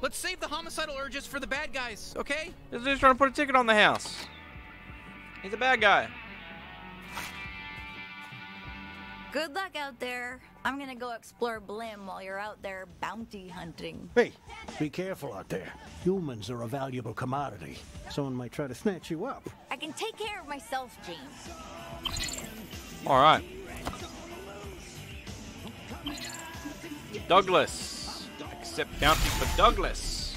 Let's save the homicidal urges for the bad guys, okay? This dude's trying to put a ticket on the house. He's a bad guy. Good luck out there. I'm gonna go explore Blim while you're out there bounty hunting. Hey, be careful out there. Humans are a valuable commodity. Someone might try to snatch you up. I can take care of myself, James. All right. Douglas. Accept bounty for Douglas.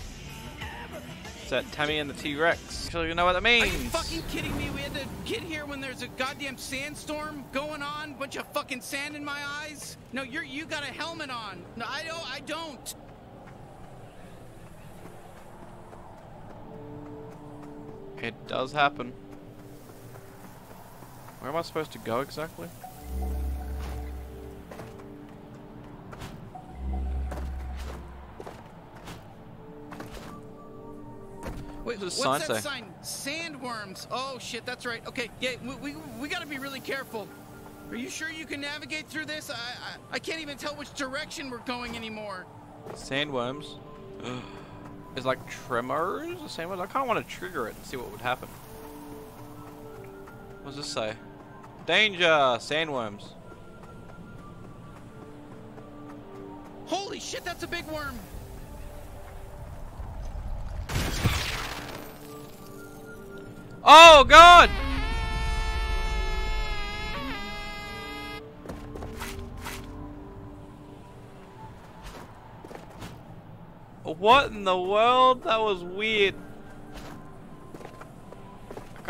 Is that Tammy and the T-Rex? Actually, you know what that means. Are you fucking kidding me? We had to get here when there's a goddamn sandstorm going on, bunch of fucking sand in my eyes. No, you're you got a helmet on. No, I don't. I don't. It does happen. Where am I supposed to go exactly? Wait, what's the that sign sign? Sandworms. Oh shit, that's right. Okay, yeah, we we, we got to be really careful. Are you sure you can navigate through this? I, I I can't even tell which direction we're going anymore. Sandworms. It's like tremors or sandworms. I kind of want to trigger it and see what would happen. What does this say? Danger! Sandworms. Holy shit, that's a big worm. Oh god! What in the world? That was weird.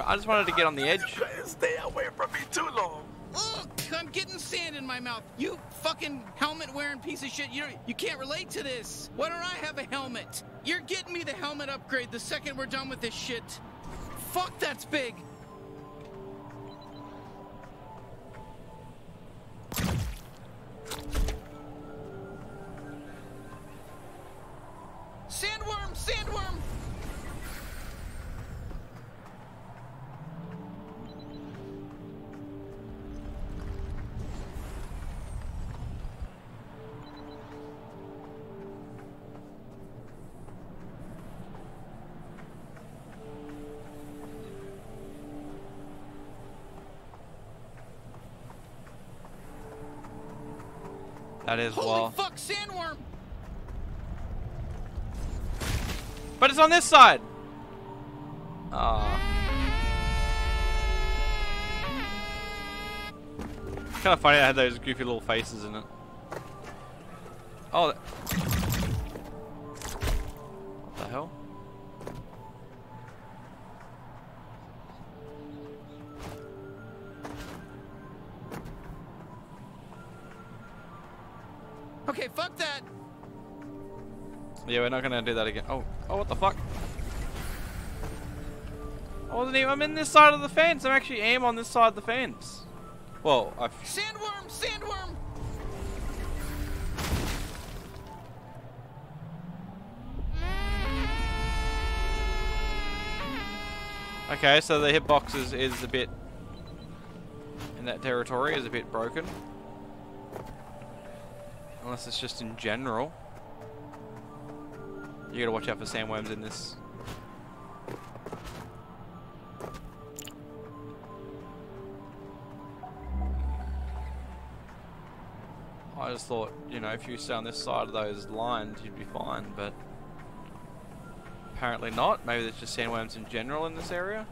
I just wanted to get on the edge. Stay away from me too long. Look, I'm getting sand in my mouth. You fucking helmet wearing piece of shit. You you can't relate to this. Why don't I have a helmet? You're getting me the helmet upgrade the second we're done with this shit. Fuck, that's big. Sandworm, sandworm. That is Holy well. fuck, sandworm. But it's on this side. Kind of funny I had those goofy little faces in it. Oh. Yeah, we're not gonna do that again. Oh, oh, what the fuck? I wasn't even. I'm in this side of the fence. I'm actually aim on this side of the fence. Well, I. Sandworm, sandworm. Okay, so the hitbox is, is a bit in that territory is a bit broken. Unless it's just in general. You gotta watch out for sandworms in this. I just thought, you know, if you stay on this side of those lines, you'd be fine, but apparently not. Maybe there's just sandworms in general in this area.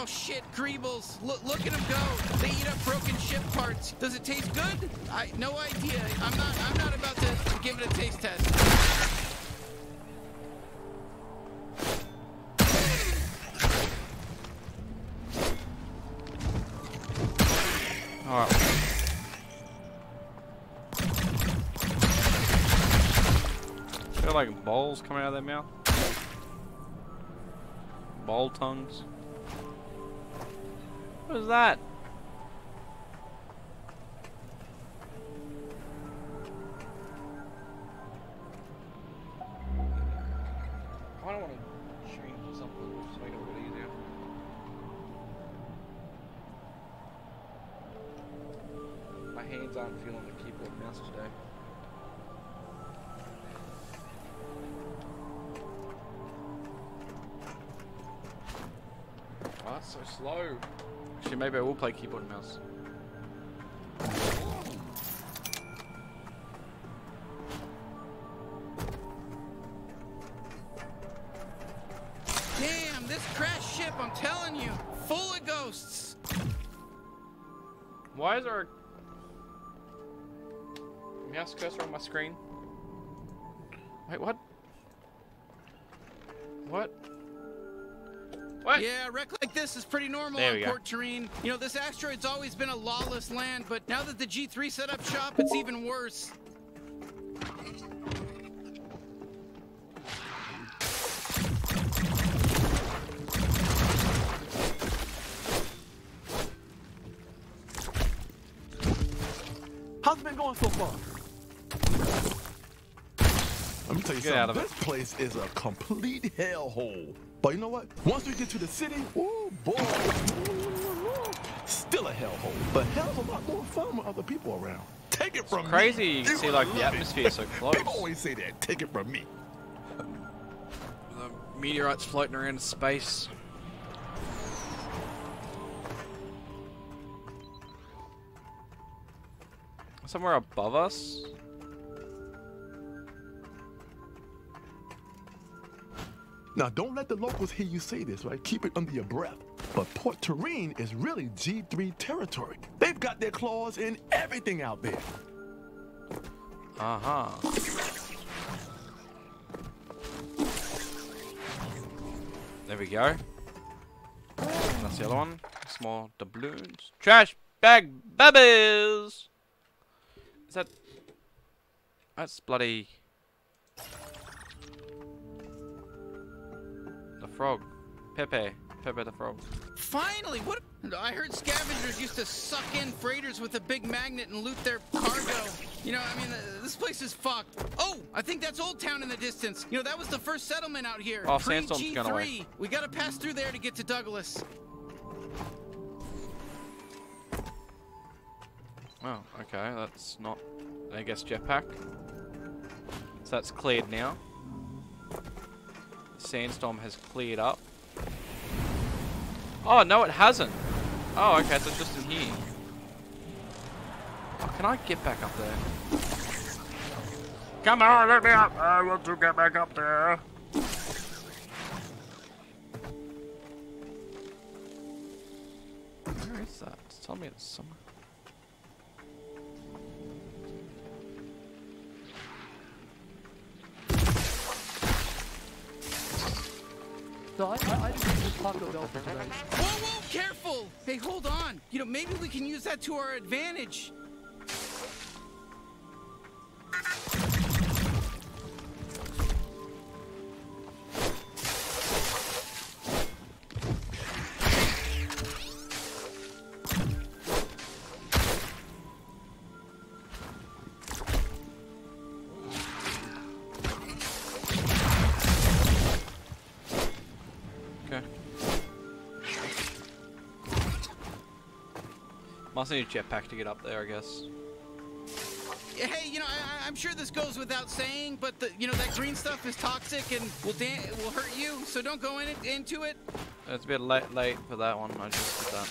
Oh shit, Greebles. Look, look at them go. They eat up broken ship parts. Does it taste good? I no idea. I'm not. I'm not about to give it a taste test. Oh, Feel like balls coming out of their mouth. Ball tongues. What is that? Play keyboard and mouse. Damn, this crashed ship, I'm telling you, full of ghosts. Why is our mouse cursor on my screen? Wait, what? What? What? Yeah, a wreck like this is pretty normal There on port terrain. You know, this asteroid's always been a lawless land, but now that the G3 set up shop, it's even worse. How's it been going so far? Tell you Get out something. of This place is a complete hellhole. But you know what? Once we get to the city, oh boy, still a hellhole. But hell's a lot more fun with other people around. Take it from crazy me. Crazy. You can see, like, the love it. atmosphere so close. People always say that. Take it from me. The meteorites floating around in space. Somewhere above us? Now, don't let the locals hear you say this, right? Keep it under your breath. But Port Terrine is really G3 territory. They've got their claws in everything out there. Uh huh. There we go. That's the other one. Small doubloons. Trash bag babies! Is that. That's bloody. Frog. Pepe. Pepe the frog. Finally, what? I heard scavengers used to suck in freighters with a big magnet and loot their cargo. You know, I mean, this place is fucked. Oh, I think that's Old Town in the distance. You know, that was the first settlement out here. Oh, Pre Sandstorm's gone away. We gotta pass through there to get to Douglas. Oh, okay. That's not. I guess jetpack. So that's cleared now. Sandstorm has cleared up. Oh, no, it hasn't. Oh, okay, so it's just in here. Oh, can I get back up there? Come on, let me up. I want to get back up there. Where is that? Tell me it's somewhere. I, I, I just use Taco Bell for today. Whoa, whoa, careful! Hey, hold on. You know, maybe we can use that to our advantage. Must need a jetpack to get up there, I guess. Hey, you know, I, I'm sure this goes without saying, but the, you know that green stuff is toxic and will dan- will hurt you. So don't go in it, into it. It's a bit late, late for that one. I just did that.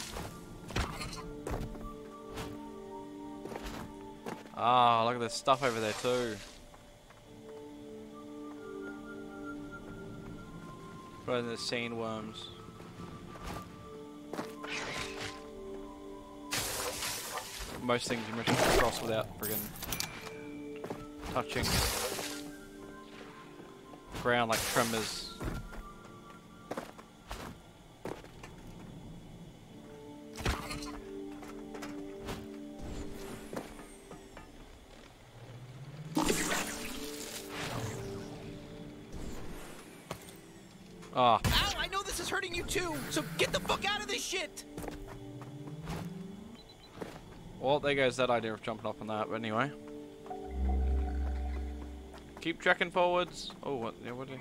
Ah, look at this stuff over there too. Right in the sand worms. Most things you must cross without friggin' touching ground like tremors. Well, there goes that idea of jumping off on that. But anyway, keep tracking forwards. Oh, what? Yeah, what? Do you...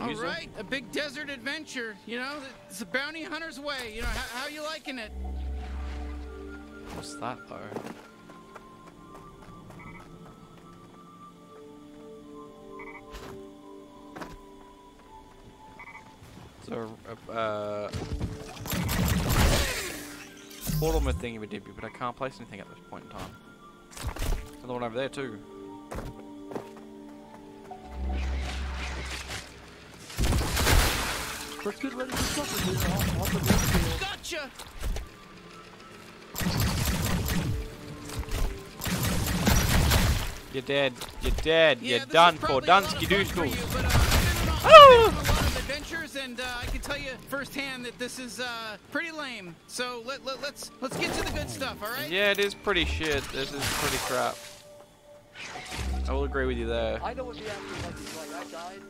All right, a big desert adventure. You know, it's a bounty hunter's way. You know, how, how you liking it? What's that though? So, uh, uh, portal mid thingy with Dippy, but I can't place anything at this point in time. Another one over there too. Let's get ready for supper here on, on the big field. Gotcha! You're dead. You're dead. Yeah, You're done for. probably a lot of Dunsky fun for Dooskle. you, uh, I've been on- I've been on a lot of adventures, and I can tell you firsthand that this is uh, pretty lame. So let, let, let's let's get to the good stuff, all right? Yeah, it is pretty shit. This is pretty crap. I will agree with you there. I know what the afterlife is like. I died.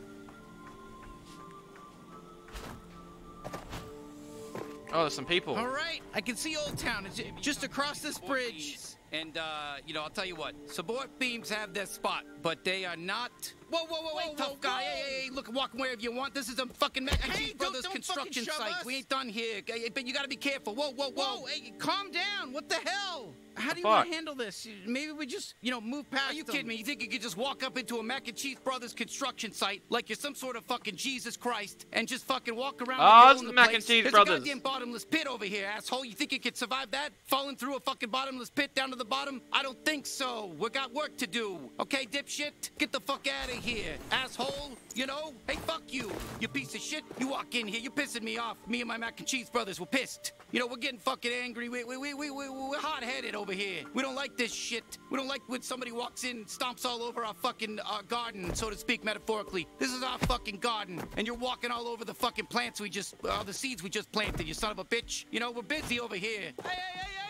Oh, there's some people. All right, I can see Old Town. It's just across this bridge. And, uh, you know, I'll tell you what. Support beams have their spot, but they are not... Whoa, whoa, whoa, whoa, tough guy. Hey, hey, hey, look, walk wherever you want. This is a fucking Mac and Hey, Cheese don't- Brothers don't construction fucking site. us. We ain't done here. But you gotta be careful. Whoa, whoa, whoa. Whoa, hey, calm down. What the hell? How do you fuck? want to handle this? Maybe we just, you know, move past Are you them. kidding me? You think you could just walk up into a Mac and Cheese Brothers construction site like you're some sort of fucking Jesus Christ and just fucking walk around? Oh, like you it's own the the Mac and place? Cheese There's Brothers. a goddamn bottomless pit over here, asshole. You think you could survive that? Falling through a fucking bottomless pit down to the bottom? I don't think so. We got work to do. Okay, dipshit? Get the fuck out of here, asshole. You know? Hey, fuck you. You piece of shit. You walk in here, you're pissing me off. Me and my Mac and Cheese Brothers were pissed. You know, we're getting fucking angry. We, we, we, we, we, we're hot headed over here. We don't like this shit. We don't like when somebody walks in and stomps all over our fucking uh, garden, so to speak, metaphorically. This is our fucking garden, and you're walking all over the fucking plants we just, uh, the seeds we just planted, you son of a bitch. You know, we're busy over here. Hey, hey, hey, hey, hey!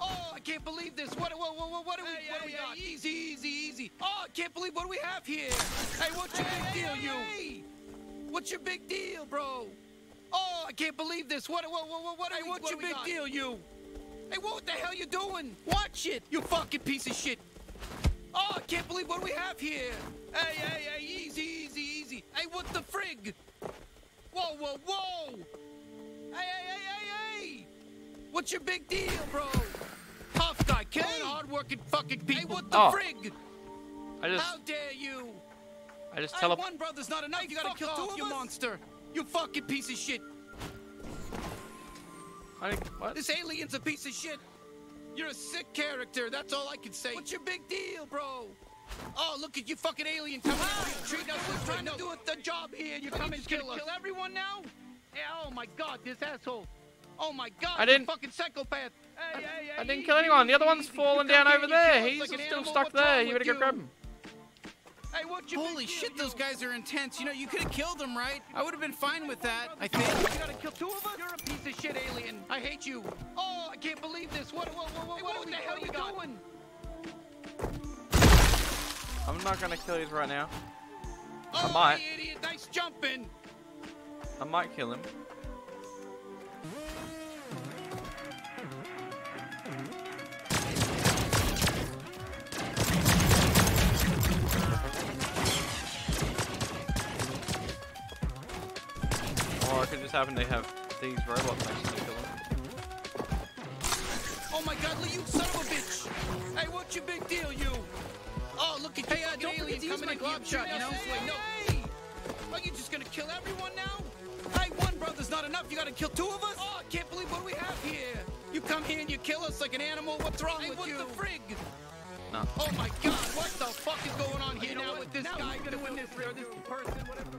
Oh, I can't believe this. What, what, what, what, what do we, Hey, what do we hey, got? hey, Easy, easy, easy. Oh, I can't believe what do we have here. Hey, what's your big deal, you? Hey, what's your big deal, bro? Oh, I can't believe this. What, what, what, what, what, hey, what's what your big got? deal, you? Hey, what the hell you doing? Watch it, you fucking piece of shit. Oh, I can't believe what do we have here. Hey, hey, hey, easy, easy, easy. Hey, what the frig? Whoa, whoa, whoa. Hey, hey, hey, hey, hey. What's your big deal, bro? Tough guy, killing Hey. hardworking fucking people. Hey, what the Oh. frig? I just, How dare you? I just Hey, tele. one brother's not enough. you gotta fuck kill two off, of you us? monster. You fucking piece of shit. I what? This alien's a piece of shit. You're a sick character. That's all I can say. What's your big deal, bro? Oh, look at you fucking alien coming out here treating us like trying to do the job here. and You come and kill us. Kill everyone now? Yeah, oh my god, this asshole. Oh my god, I didn't- fucking psychopath. Hey, hey, hey, I didn't kill anyone. The other one's easy. falling down over and you kill there. He's like still stuck there. You better go grab him. Hey, what's your Holy shit, deal, those guys are intense. You know, you could have killed them, right? I would have been fine with that, I think. You gotta kill two of us? You're a piece of shit alien. I hate you. Oh, I can't believe this. What, what, what, what, Hey, what, what the hell are you we got? doing? I'm not gonna kill these right now. Oh, might. idiot. Nice jumping. I might kill him. Just happen they have these robots next to me kill him. Oh my god, Lee, you son of a bitch. Hey, what's your big deal, you? Oh, look at Hey, you, uh, don't forget alien to coming in glob here, shot, you shooting know? us this way. No. Hey! Are you just gonna kill everyone now? Hey, one brother's not enough. You gotta kill two of us? Oh, I can't believe what we have here. You come here and you kill us like an animal. What's wrong Hey, with what you? the frig? No. Oh my god, what the fuck is going on here know now what? with this Now guy he's gonna doing go this, or this person, whatever?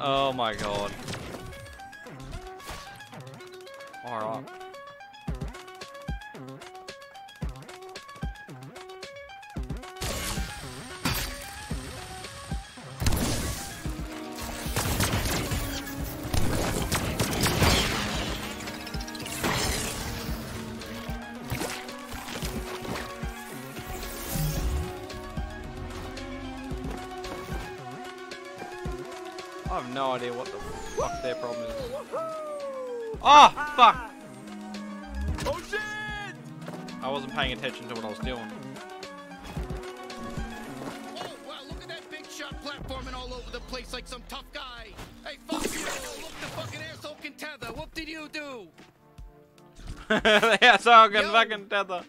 Oh my god. I have no idea what the fuck their problem is. Oh, fuck! Oh shit! I wasn't paying attention to what I was doing. Oh, wow, look at that big shot platforming all over the place like some tough guy. Hey, fuck you. Look, the fucking asshole can tether. What did you do? so I can Yo. fucking tether.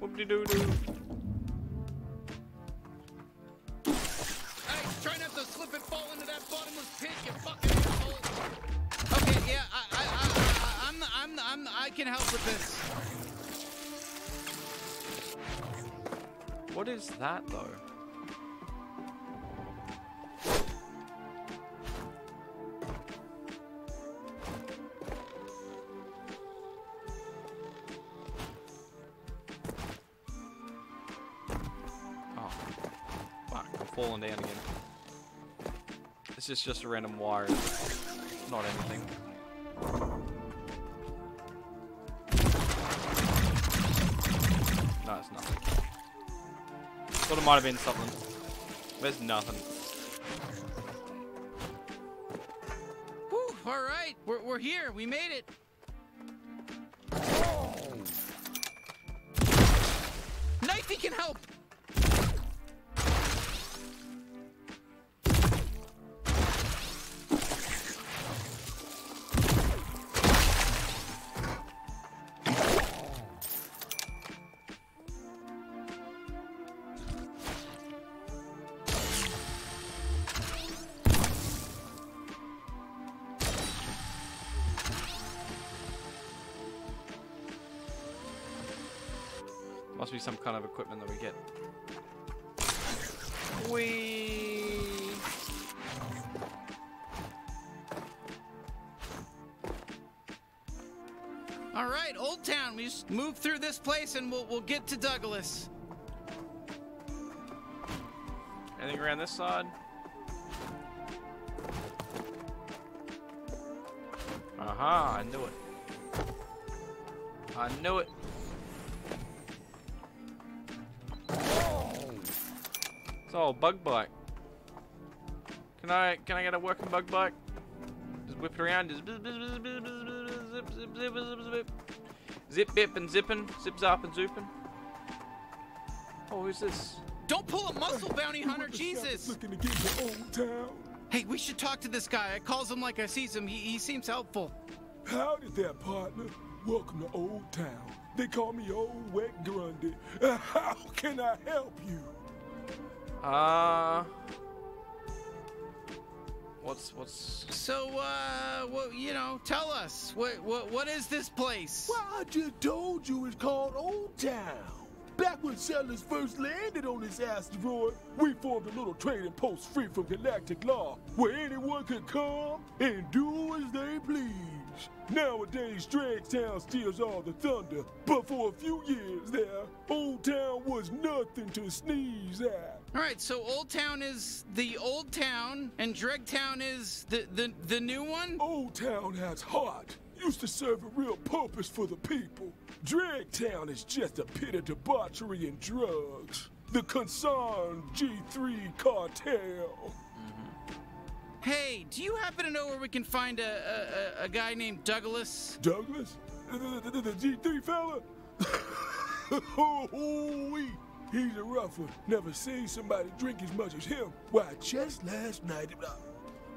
Whoop de doo I'm, I can help with this. What is that though? Oh! Falling down again. This is just a random wire, not anything. No, it's nothing. Thought it might have been something. There's nothing. Whew, all right, we're, we're here. We made it. Knifey can help. Must be some kind of equipment that we get. Whee! All right, Old Town. We just move through this place and we'll we'll get to Douglas. Anything around this side? Aha, I knew it. I knew it. It's all bug bike. Can I can I get a working bug bike? Just whip it around, just zip zip zip zip zip zip zip bip and zipping, zip zap and zooping. Oh, who's this? Don't pull a muscle, bounty hunter. Jesus. Looking to get to Old Town. Hey, we should talk to this guy. I calls him like I sees him. He, he seems helpful. Howdy there, partner. Welcome to Old Town. They call me Old Wet Grundy. How can I help you? Uh What's what's So, uh, well, you know, tell us what what what is this place? Well, I just told you it's called Old Town. Back when settlers first landed on this asteroid, we formed a little trading post free from galactic law, where anyone could come and do as they please. Nowadays, Dragtown steals all the thunder, but for a few years there, Old Town was nothing to sneeze at. All right, so Old Town is the old town, and Dregtown is the the the new one. Old Town has heart. Used to serve a real purpose for the people. Dragtown is just a pit of debauchery and drugs. The concerned G3 cartel. Mm-hmm. Hey, do you happen to know where we can find a a, a, a guy named Douglas? Douglas? The, the, the, the G3 fella? oh, he's a rough one. Never seen somebody drink as much as him. Why, just last night, uh,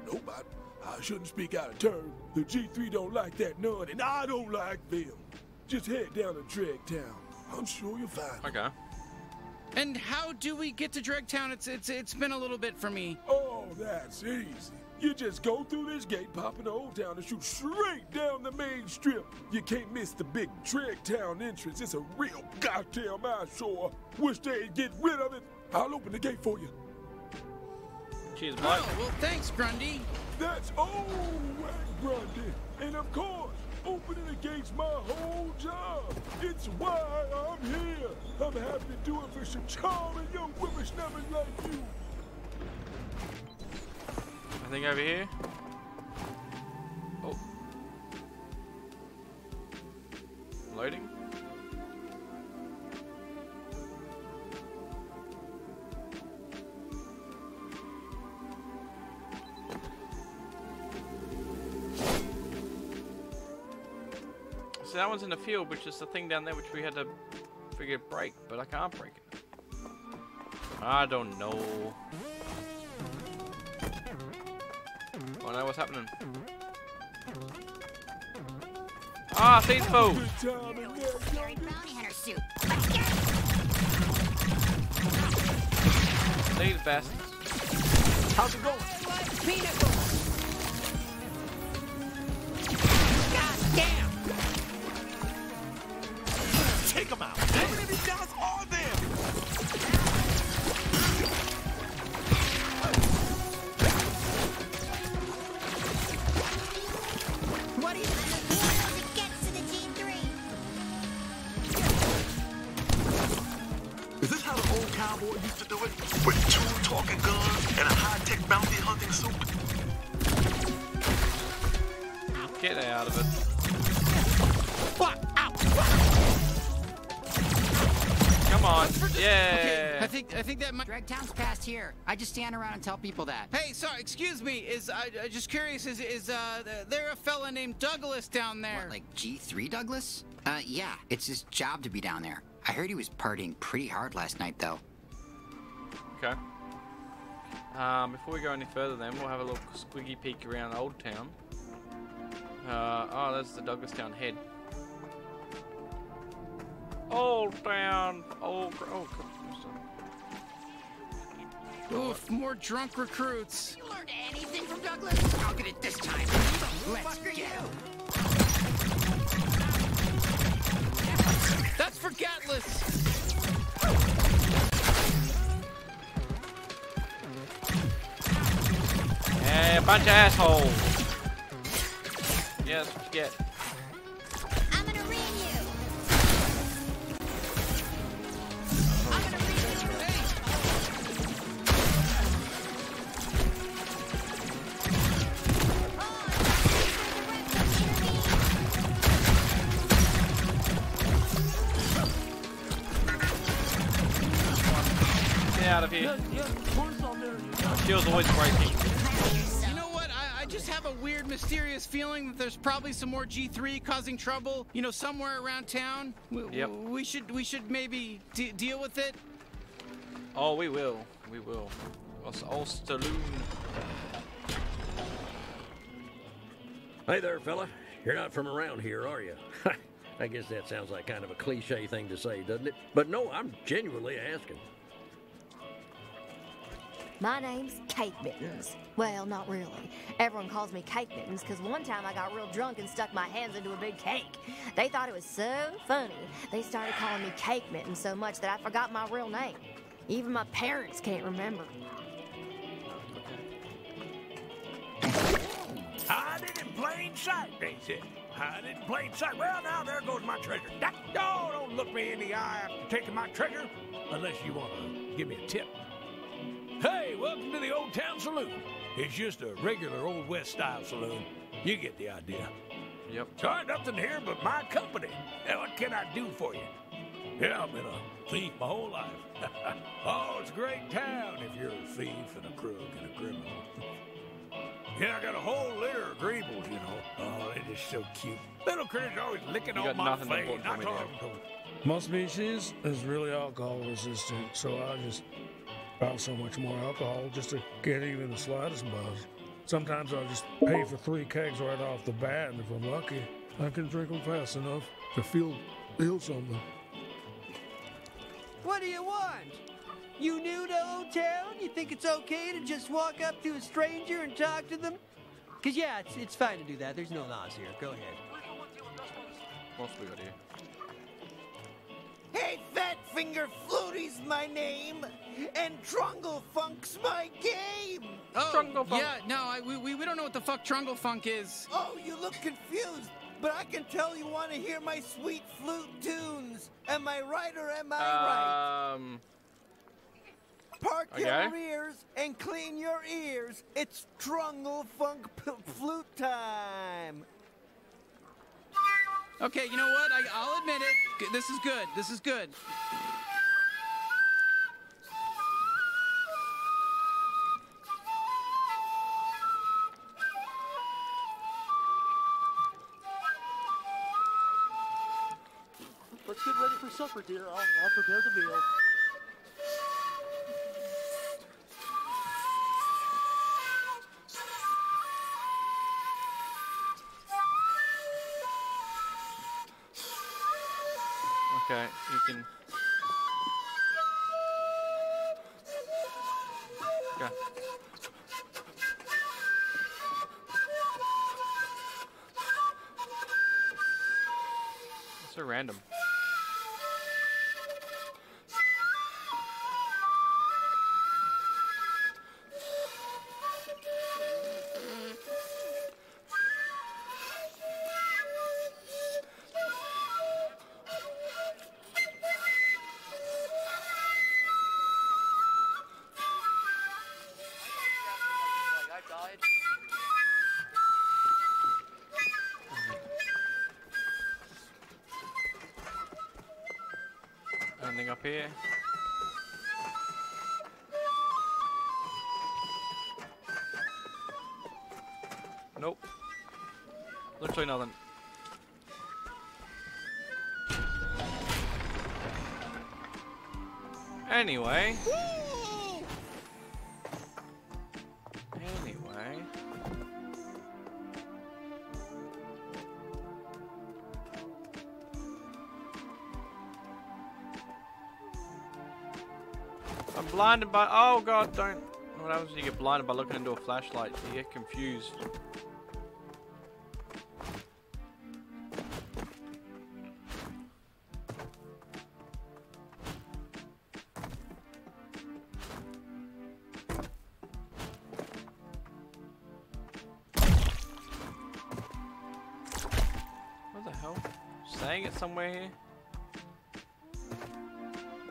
nope, I, I shouldn't speak out of turn. The G3 don't like that none, and I don't like them. Just head down to Dragtown. I'm sure you'll find okay. And how do we get to Dregtown? It's it's it's been a little bit for me. Oh, that's easy. You just go through this gate, pop into Old Town, and shoot straight down the main strip. You can't miss the big Drag Town entrance. It's a real goddamn eyesore. Wish they'd get rid of it. I'll open the gate for you. Cheers, Oh, well, thanks, Grundy. That's old Red Grundy. And of course, opening the gate's my whole job. It's why I'm here. I'm happy to do it for some charming young whippersnappers like you. Anything over here? Oh. Loading? So that one's in the field, which is the thing down there which we had to figure break, but I can't break it. I don't know. In ah, there, Scary youngin'. bounty hunter suit. These bastards. How's it going? God damn! Take him out. Think I think that might. Dragtown's past here. I just stand around and tell people that. Hey, sorry, excuse me. Is I, I just curious? Is is uh there a fella named Douglas down there? What, like G3 Douglas? Uh, yeah, it's his job to be down there. I heard he was partying pretty hard last night, though. Okay. Um, before we go any further, then we'll have a little squiggy peek around Old Town. Uh, oh, that's the Douglastown head. Old Town. Old. Oh, God. Oof, more drunk recruits. You learned anything from Douglas? I'll get it this time. Let's get him. That's for Gatless. Hey, a bunch of assholes. Yeah, that's what you get. Mysterious feeling that there's probably some more G3 causing trouble. You know, somewhere around town. We, Yep. we should we should maybe de- deal with it. Oh, we will. We will. Us all saloon. Hey there, fella. You're not from around here, are you? I guess that sounds like kind of a cliche thing to say, doesn't it? But no, I'm genuinely asking. My name's Cake Mittens. Well, not really. Everyone calls me Cake Mittens because one time I got real drunk and stuck my hands into a big cake. They thought it was so funny. They started calling me Cake Mittens so much that I forgot my real name. Even my parents can't remember. Hide it in plain sight, they said. Hide it in plain sight. Well, now there goes my treasure. Oh, don't look me in the eye after taking my treasure, unless you want to give me a tip. Hey, welcome to the Old Town Saloon. It's just a regular Old West style saloon. You get the idea. Yep. Sorry, nothing here but my company. Now, what can I do for you? Yeah, I've been a thief my whole life. oh, it's a great town if you're a thief and a crook and a criminal. yeah, I got a whole litter of greebles, you know. Oh, they're just so cute. Little critters always licking You on got my nothing face. important for I me told there. them, My species is really alcohol resistant, so I just buy so much more alcohol just to get even the slightest buzz. Sometimes I'll just pay for three kegs right off the bat, and if I'm lucky, I can drink them fast enough to feel feel something. What do you want? You new to Old Town? You think it's okay to just walk up to a stranger and talk to them? Cause yeah, it's, it's fine to do that. There's no laws here. Go ahead. What's we got here? Hey, Fat Finger Flutie's my name, and Trungle Funk's my game. Oh, Trungle Funk. yeah. No, I, we, we we don't know what the fuck Trungle Funk is. Oh, you look confused, but I can tell you want to hear my sweet flute tunes. Am I right or am I right? Um. Park okay. your ears and clean your ears. It's Trungle Funk p- flute time. Okay, you know what? I, I'll admit it. This is good. This is good. Let's get ready for supper, dear. I'll, I'll prepare the meal. Up here? Nope. Literally nothing. Anyway. Anyway. Blinded by. Oh god, don't. What happens you get blinded by looking into a flashlight? You get confused. What the hell? Saying it somewhere here?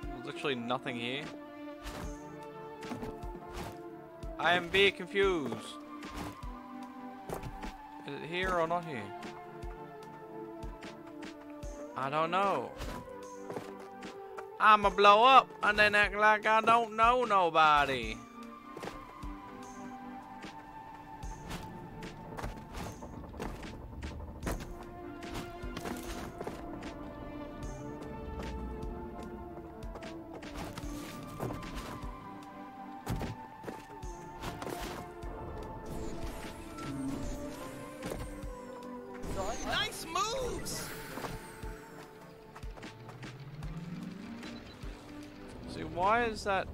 There's literally nothing here. I am being confused. Is it here or not here? I don't know. I'ma blow up and then act like I don't know nobody. Why is that?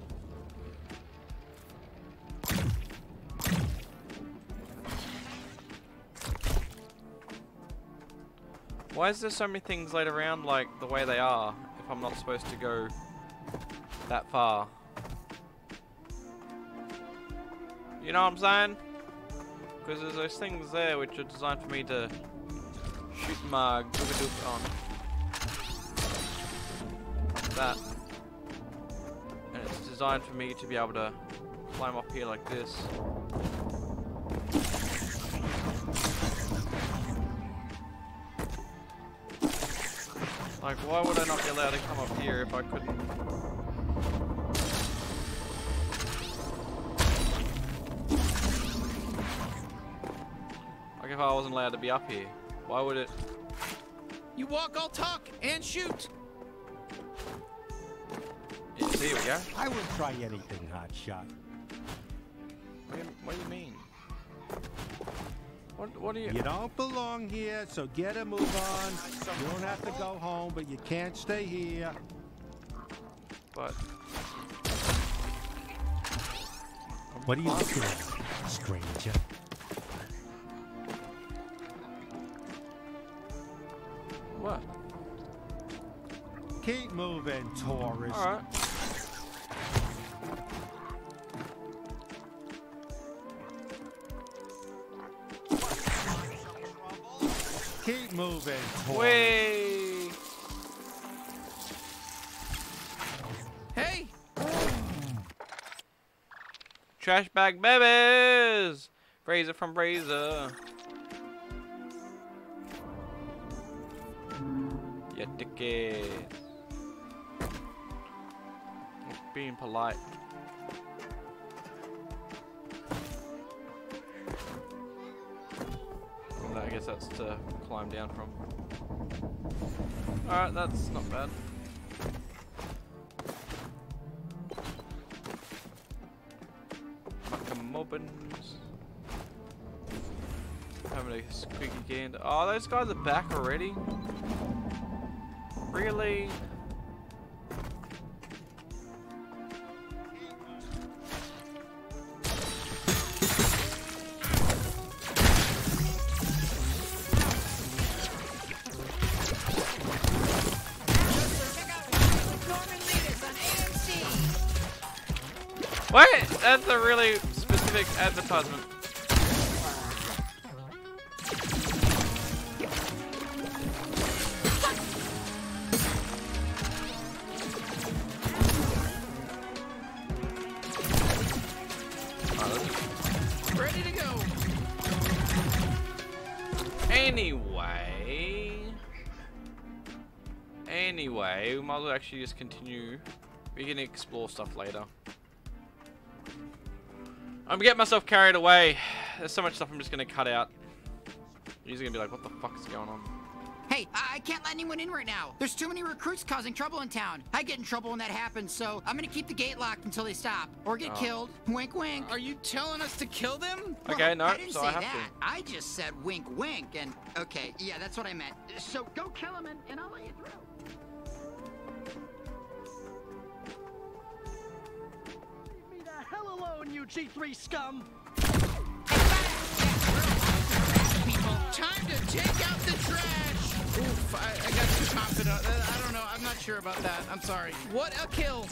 Why is there so many things laid around like the way they are if I'm not supposed to go that far? You know what I'm saying? Because there's those things there which are designed for me to shoot my googadoop on. That. Designed for me to be able to climb up here like this. Like, why would I not be allowed to come up here if I couldn't? Like, if I wasn't allowed to be up here, why would it? You walk, I'll talk, and shoot. Yeah, we go. I would try anything, hotshot. What do you, what do you mean? What, what do you... You don't belong here, so get a move on. You don't have to go home, but you can't stay here. But... What are you looking at, stranger? What? Keep moving, tourist. Alright. Keep moving. Way. Hey! Trash bag babies! Razor from Razor. You dickhead. Being polite. That's to climb down from. Alright, that's not bad. Muck'em-obbins. Having a squeaky gander. Oh, those guys are back already? Really? That's a really specific advertisement. Ready to go. Anyway. Anyway, we might as well actually just continue. We can explore stuff later. I'm getting myself carried away. There's so much stuff I'm just gonna cut out. You're gonna be like, what the fuck is going on? Hey, I I can't let anyone in right now. There's too many recruits causing trouble in town. I get in trouble when that happens, so I'm gonna keep the gate locked until they stop or get Oh. killed. Wink, wink. Are you telling us to kill them? Okay, no, I didn't so say I have that. I just said wink, wink, and okay, yeah, that's what I meant. So go kill them, and, and I'll let you through. You G3 scum! Time to take out the trash. Oof, I, I got too confident. I, uh, I don't know. I'm not sure about that. I'm sorry. What a kill.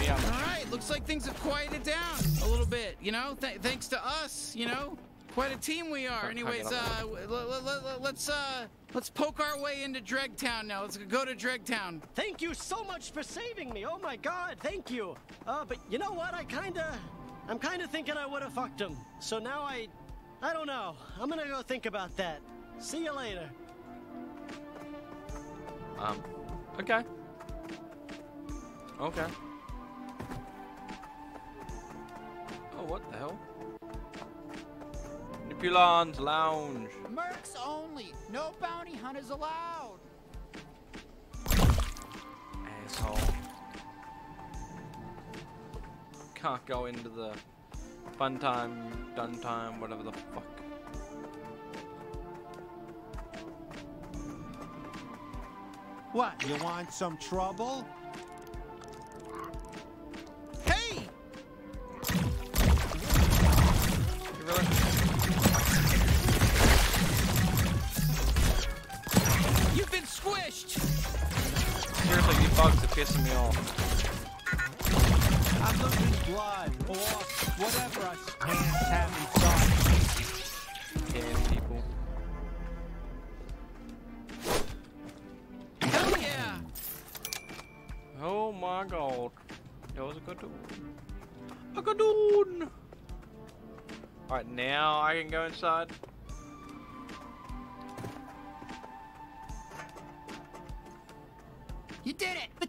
Me out. All right, looks like things have quieted down a little bit. You know, Th- thanks to us. You know, quite a team we are. Anyways, uh, let, let, let's uh, let's poke our way into Dregtown now. Let's go to Dregtown. Thank you so much for saving me. Oh my god, thank you. Uh, but you know what? I kinda. I'm kinda thinking I would have fucked him. So now I. I don't know. I'm gonna go think about that. See you later. Um, okay. Okay. Oh, what the hell? Nipulon's Lounge. Mercs only. No bounty hunters allowed. Asshole. Can't go into the fun time, done time, whatever the fuck. What, you want some trouble? I'm or whatever inside. Damn people. Hell yeah! Oh my god. That was a good one. A good one. Alright, now I can go inside.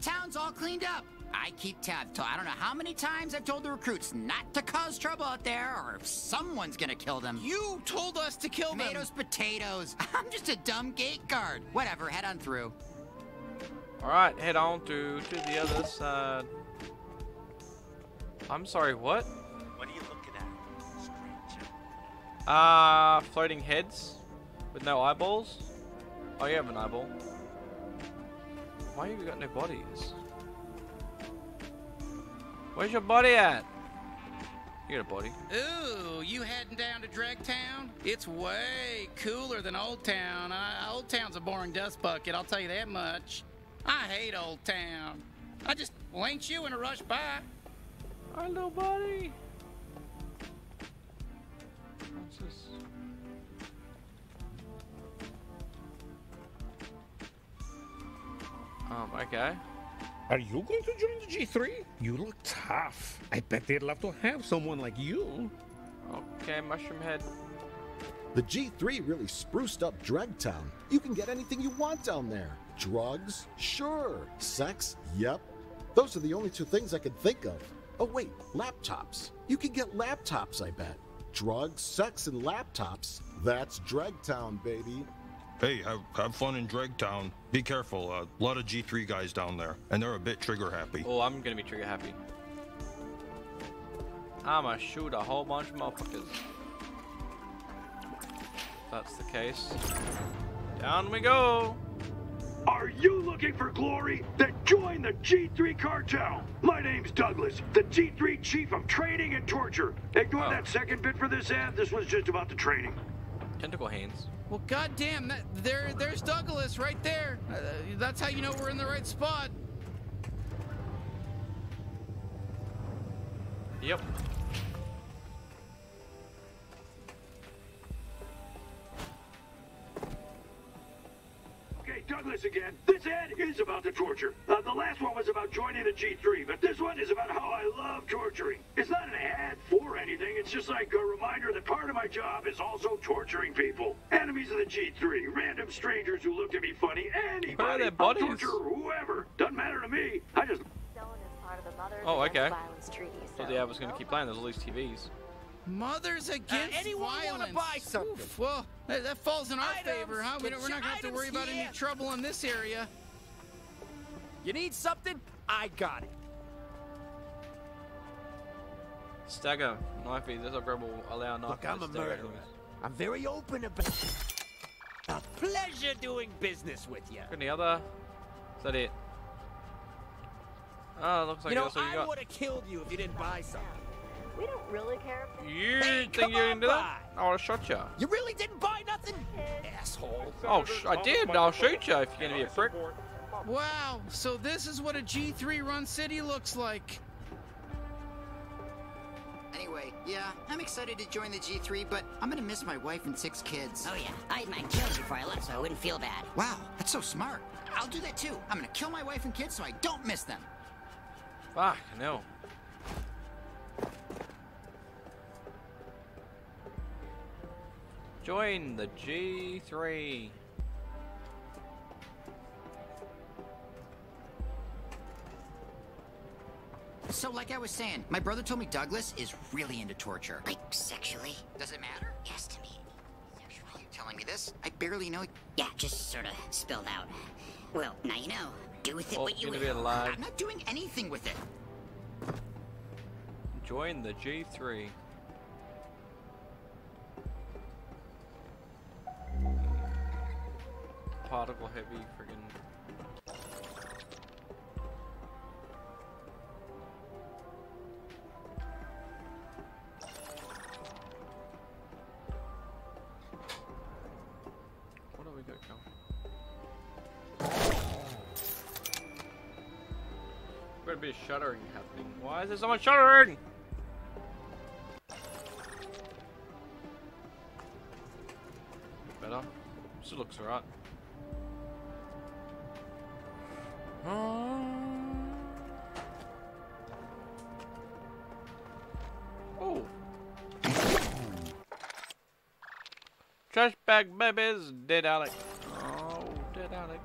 Town's all cleaned up. I keep tabs. So I don't know how many times I've told the recruits not to cause trouble out there, or if someone's gonna kill them. You told us to kill them. Tomatoes, potatoes. I'm just a dumb gate guard. Whatever, head on through. Alright, head on through to the other side. I'm sorry, what? What are you looking at, stranger? Ah, floating heads with no eyeballs. Oh, you have an eyeball. Why have you got no bodies? Where's your body at? You got a body. Ooh, you heading down to Dregtown? It's way cooler than Old Town. I, Old Town's a boring dust bucket, I'll tell you that much. I hate Old Town. I just winked you in a rush by. Our little buddy. What's this? Um, okay. Are you going to join the G3? You look tough. I bet they'd love to have someone like you. Okay, mushroom head. The G3 really spruced up Dregtown. You can get anything you want down there. Drugs? Sure. Sex? Yep. Those are the only two things I could think of. Oh, wait, laptops. You can get laptops, I bet. Drugs, sex, and laptops. That's Dregtown, baby. Hey, have, have fun in Dregtown. Be careful. Uh, a lot of G3 guys down there, and they're a bit trigger happy. Oh, I'm gonna be trigger happy. I'ma shoot a whole bunch of motherfuckers. If that's the case. Down we go. Are you looking for glory? Then join the G3 cartel. My name's Douglas, the G3 chief of training and torture. Ignore that second bit for this ad. This one's just about the training. Tentacle hands. Well, goddamn, that there, there's Douglas right there. Uh, that's how you know we're in the right spot. Yep. Okay, Douglas again. This ad is about the torture. Uh, the last one was about joining the G3, but this one is about how I love torturing. It's not an ad for anything, it's just like a reminder that part of my job is also torturing people. Enemies of the G3, random strangers who looked at me funny, anybody, their I'll bodies. torture whoever. Doesn't matter to me. I just Oh, okay. Thought the ad was gonna keep playing. There's all these TVs. Mothers against anyone wanna buy something? Oof, well, that, that falls in our Items, favor, huh? We get don't, we're not gonna have to worry items about any trouble in this area. You need something? I got it. Stagger, knifey. This upgrade will allow knife Look, I'm a murderer. enemies. I'm very open about. A pleasure doing business with you. Any other? Is that it? Oh, looks like you know, that's all you I got. would have killed you if you didn't buy something. We don't really care if You Hey, think you're can do that? I would have shot you. You really didn't buy nothing, asshole. Oh, sh I did. I'll shoot you if you're gonna be a prick. Wow, so this is what a G3 run city looks like. Anyway, yeah, I'm excited to join the G3, but I'm gonna miss my wife and six kids. Oh yeah, I had mine killed before I left, so I wouldn't feel bad. Wow, that's so smart. I'll do that too. I'm gonna kill my wife and kids so I don't miss them. Fuck, no. Join the G3. So, like I was saying, my brother told me Douglas is really into torture. Like sexually? Does it matter? Yes, to me. Are you telling me this? I barely know. Yeah, just sort of spilled out. Well, now you know. Do with it Oh, what you will. alive. I'm not doing anything with it. Join the G3. Particle heavy friggin' What do we going? Be a shuddering happening. Why is there so much shuddering? Looks alright. Um, oh. Trash bag babies, dead Alec. Oh, dead Alec.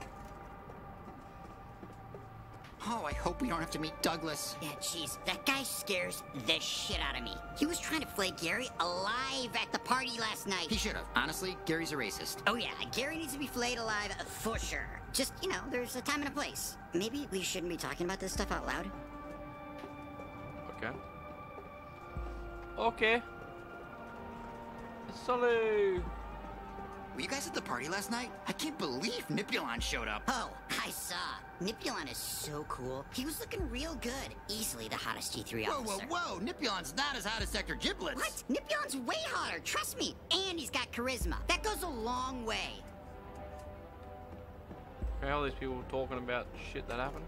Oh, I hope we don't have to meet Douglas. Yeah, jeez, that guy scares the shit out of me. He was trying to flay Gary alive at the party last night. He should have. Honestly, Gary's a racist. Oh yeah, Gary needs to be flayed alive for sure. Just, you know, there's a time and a place. Maybe we shouldn't be talking about this stuff out loud. Okay. Okay. Sully. Were you guys at the party last night? I can't believe Nipulon showed up. Oh, I saw. Nipulon is so cool. He was looking real good. Easily the hottest G3 Whoa, whoa, officer. whoa! Nipulon's not as hot as Sector Giblets. What? Nipulon's way hotter, trust me. And he's got charisma. That goes a long way. Okay, all these people talking about shit that happened.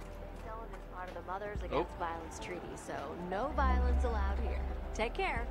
Dylan is part of the Mothers Oh. Against Violence Treaty, so no violence allowed here. Take care.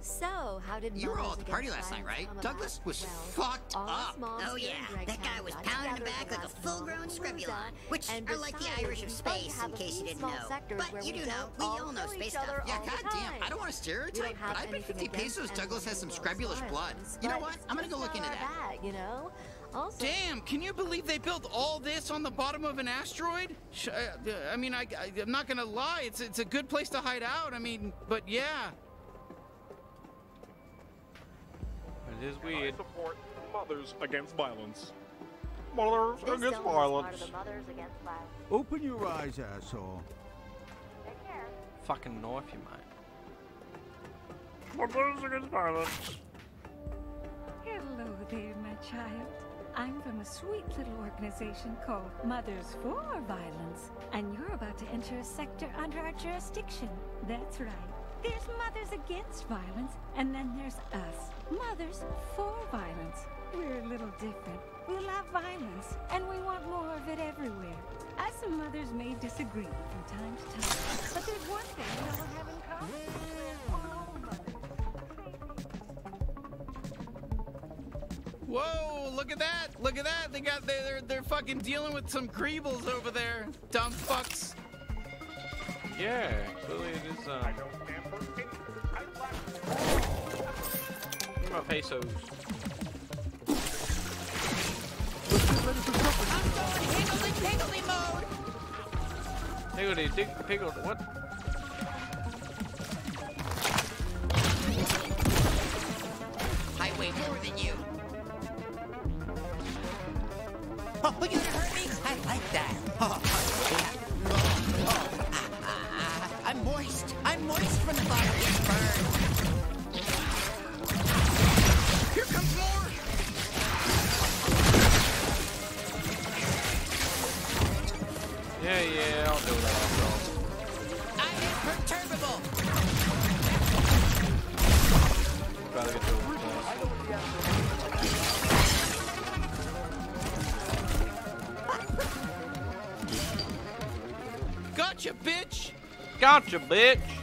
So, how did You were all at the party last night, right? Douglas was Well, fucked up. Oh yeah, that guy was pounding together back like a full-grown Palooza, Scrubulon, which and are like the Irish of space, in case you didn't know. But you do know, we all all know space each stuff. Yeah, goddamn. I don't want to stereotype, but I bet anything 50 pesos Douglas has some anyone who scrabulish loves blood. You know what? I'm gonna go look into that. Bag, you know? Also, Damn, can you believe they built all this on the bottom of an asteroid? Uh, I mean, I, I, I'm not gonna lie, it's, it's a good place to hide out. I mean, but yeah. It is weird. support Mothers Against Violence. Mothers this Against Dylan is part Violence. Mothers Against Violence. Open your eyes, asshole. Take care. Fucking knife you, mate. Mothers Against Violence. Hello there, my child. I'm from a sweet little organization called Mothers for Violence, and you're about to enter a sector under our jurisdiction. That's right. There's Mothers Against Violence, and then there's us, Mothers for Violence. We're a little different. We love violence, and we want more of it everywhere. Us and mothers may disagree from time to time, but there's one thing we all have in common. We're all mothers. Whoa, look at that. Look at that. They got they're they're, they're fucking dealing with some greebles over there. Dumb fucks. Yeah, clearly it is. Um, Me my pesos. Piggledy mode. Higgledy dig piggled. What? I weigh more than you. Oh, you gonna hurt me? I like that. Oh, oh. I'm moist. I'm moist from the bottom burn. Gotcha, bitch.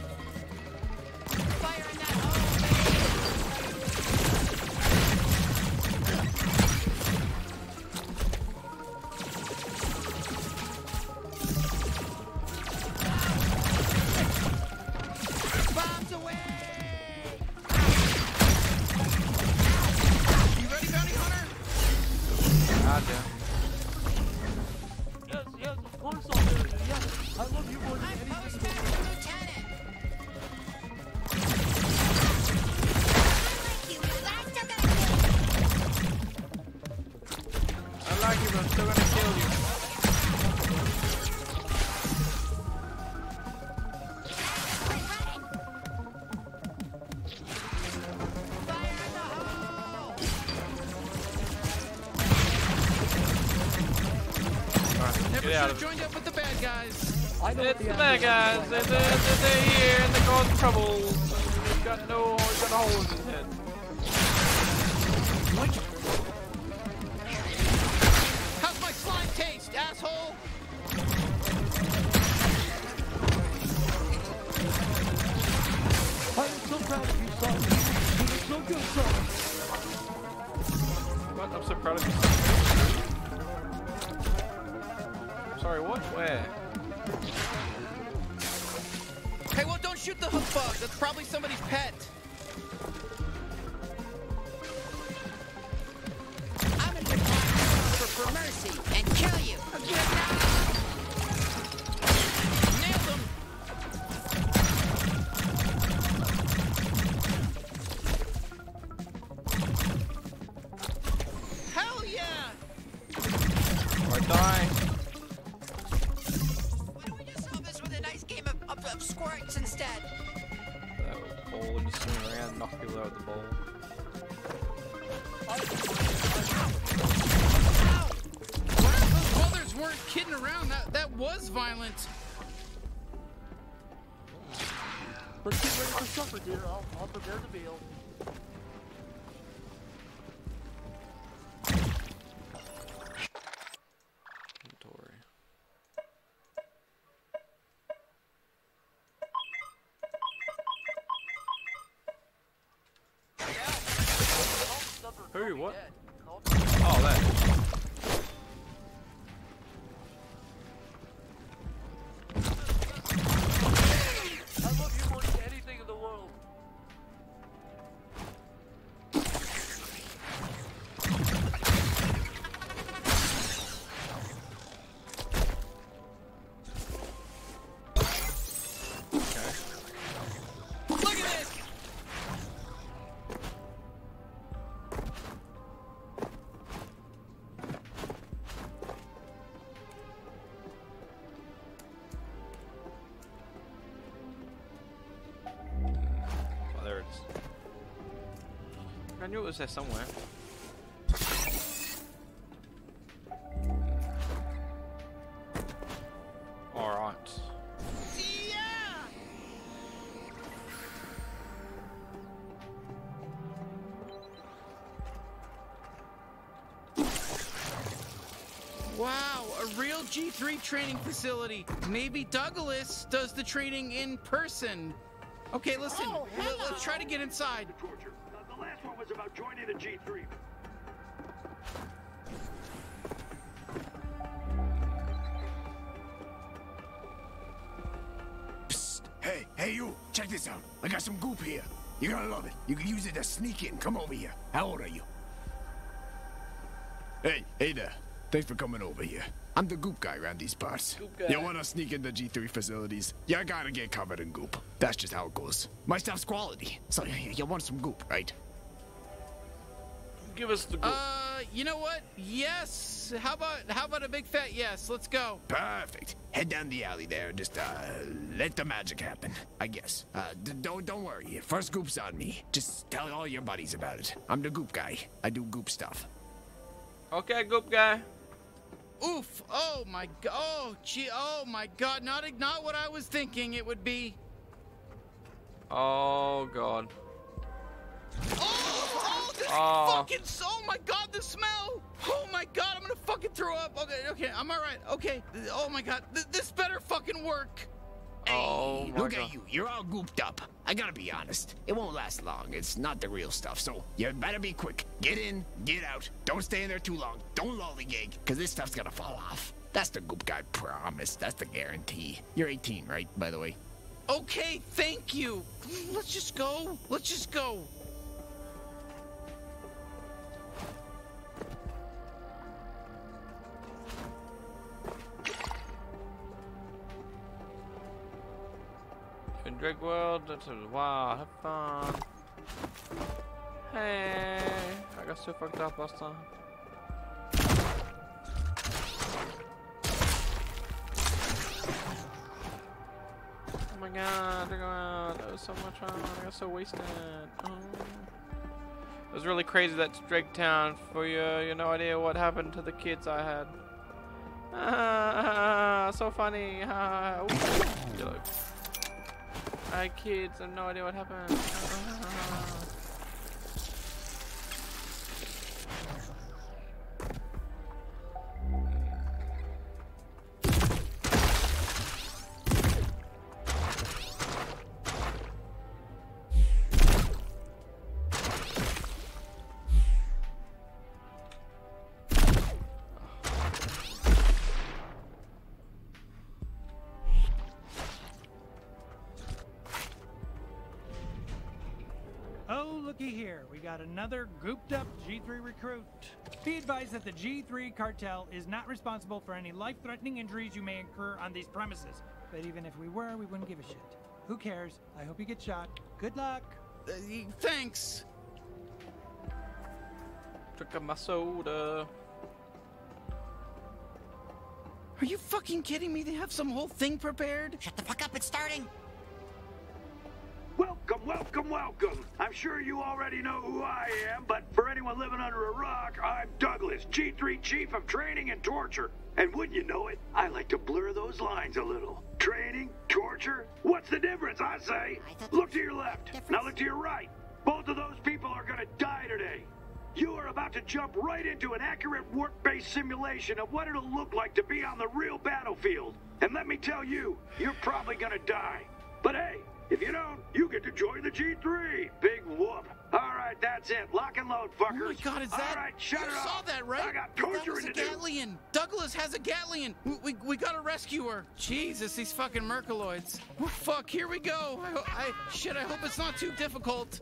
Squirts instead. That ball and just swing around, knock people out with the ball. Oh, oh, oh. Those mothers weren't kidding around. That that was violent. Let's get ready for supper, dear. I'll, I'll prepare the meal. I knew it was there somewhere. Alright. Wow, a real G3 training facility. Maybe Douglas does the training in person. Okay, listen, oh, let's try to get inside. Torture. Check. I got some goop here. You're gonna love it. You can use it to sneak in. Come over here. How old are you? Hey, hey there. Thanks for coming over here. I'm the goop guy around these parts. You wanna sneak into the G3 facilities? You gotta get covered in goop. That's just how it goes. My stuff's quality. So you you want some goop, right? Give us the goop. Uh, you know what? Yes. How about how about a big fat yes? Let's go. Perfect. Head down the alley there and just uh let the magic happen. I guess. Uh d- don't don't worry. First goop's on me. Just tell all your buddies about it. I'm the goop guy. I do goop stuff. Okay, goop guy. Oof! Oh my god! Oh gee! Oh my god! Not not what I was thinking it would be. Oh god. Oh, Oh. fucking! Oh my god! The smell! Oh my god! I'm gonna fucking throw up. Okay, okay, I'm all right. Okay. Oh my god! Th- this better fucking work. Oh my Look god. at you. You're all gooped up. I gotta be honest. It won't last long. It's not the real stuff. So you better be quick. Get in, get out. Don't stay in there too long. Don't lollygag, because this stuff's gonna fall off. That's the goop guy promise. That's the guarantee. You're 18, right, by the way? Okay, thank you. Let's just go. Let's just go. In World, that's wow, have fun. Hey, I got so fucked up last time. Oh my god, Drake World, that was so much fun. I got so wasted. Oh. It was really crazy that Drake Town for you. You no idea what happened to the kids I had. Ah, so funny. Ah, Hi kids, I have no idea what happened. another gooped up G3 recruit. Be advised that the G3 cartel is not responsible for any life threatening injuries you may incur on these premises. But even if we were, we wouldn't give a shit. Who cares? I hope you get shot. Good luck. Uh, thanks. Took up my soda. Are you fucking kidding me? They have some whole thing prepared? Shut the fuck up, it's starting. Welcome, welcome, welcome. I'm sure you already know who I am, but for anyone living under a rock, I'm Douglas, G3 Chief of Training and Torture. And wouldn't you know it, I like to blur those lines a little. Training, torture, what's the difference, I say? Look to your left, now look to your right. Both of those people are gonna die today. You are about to jump right into an accurate warp-based simulation of what it'll look like to be on the real battlefield. And let me tell you, you're probably gonna die. But hey, if you don't, you get to join the G3. Big whoop. All right, that's it. Lock and load, fuckers. Oh my god, is that? All right, shut you it saw off. that, right? I got that torturing was a to do. Douglas has a Gatlian. We, we, we gotta rescue her. Jesus, these fucking Merkaloids. Fuck, here we go. I, I shit. I hope it's not too difficult.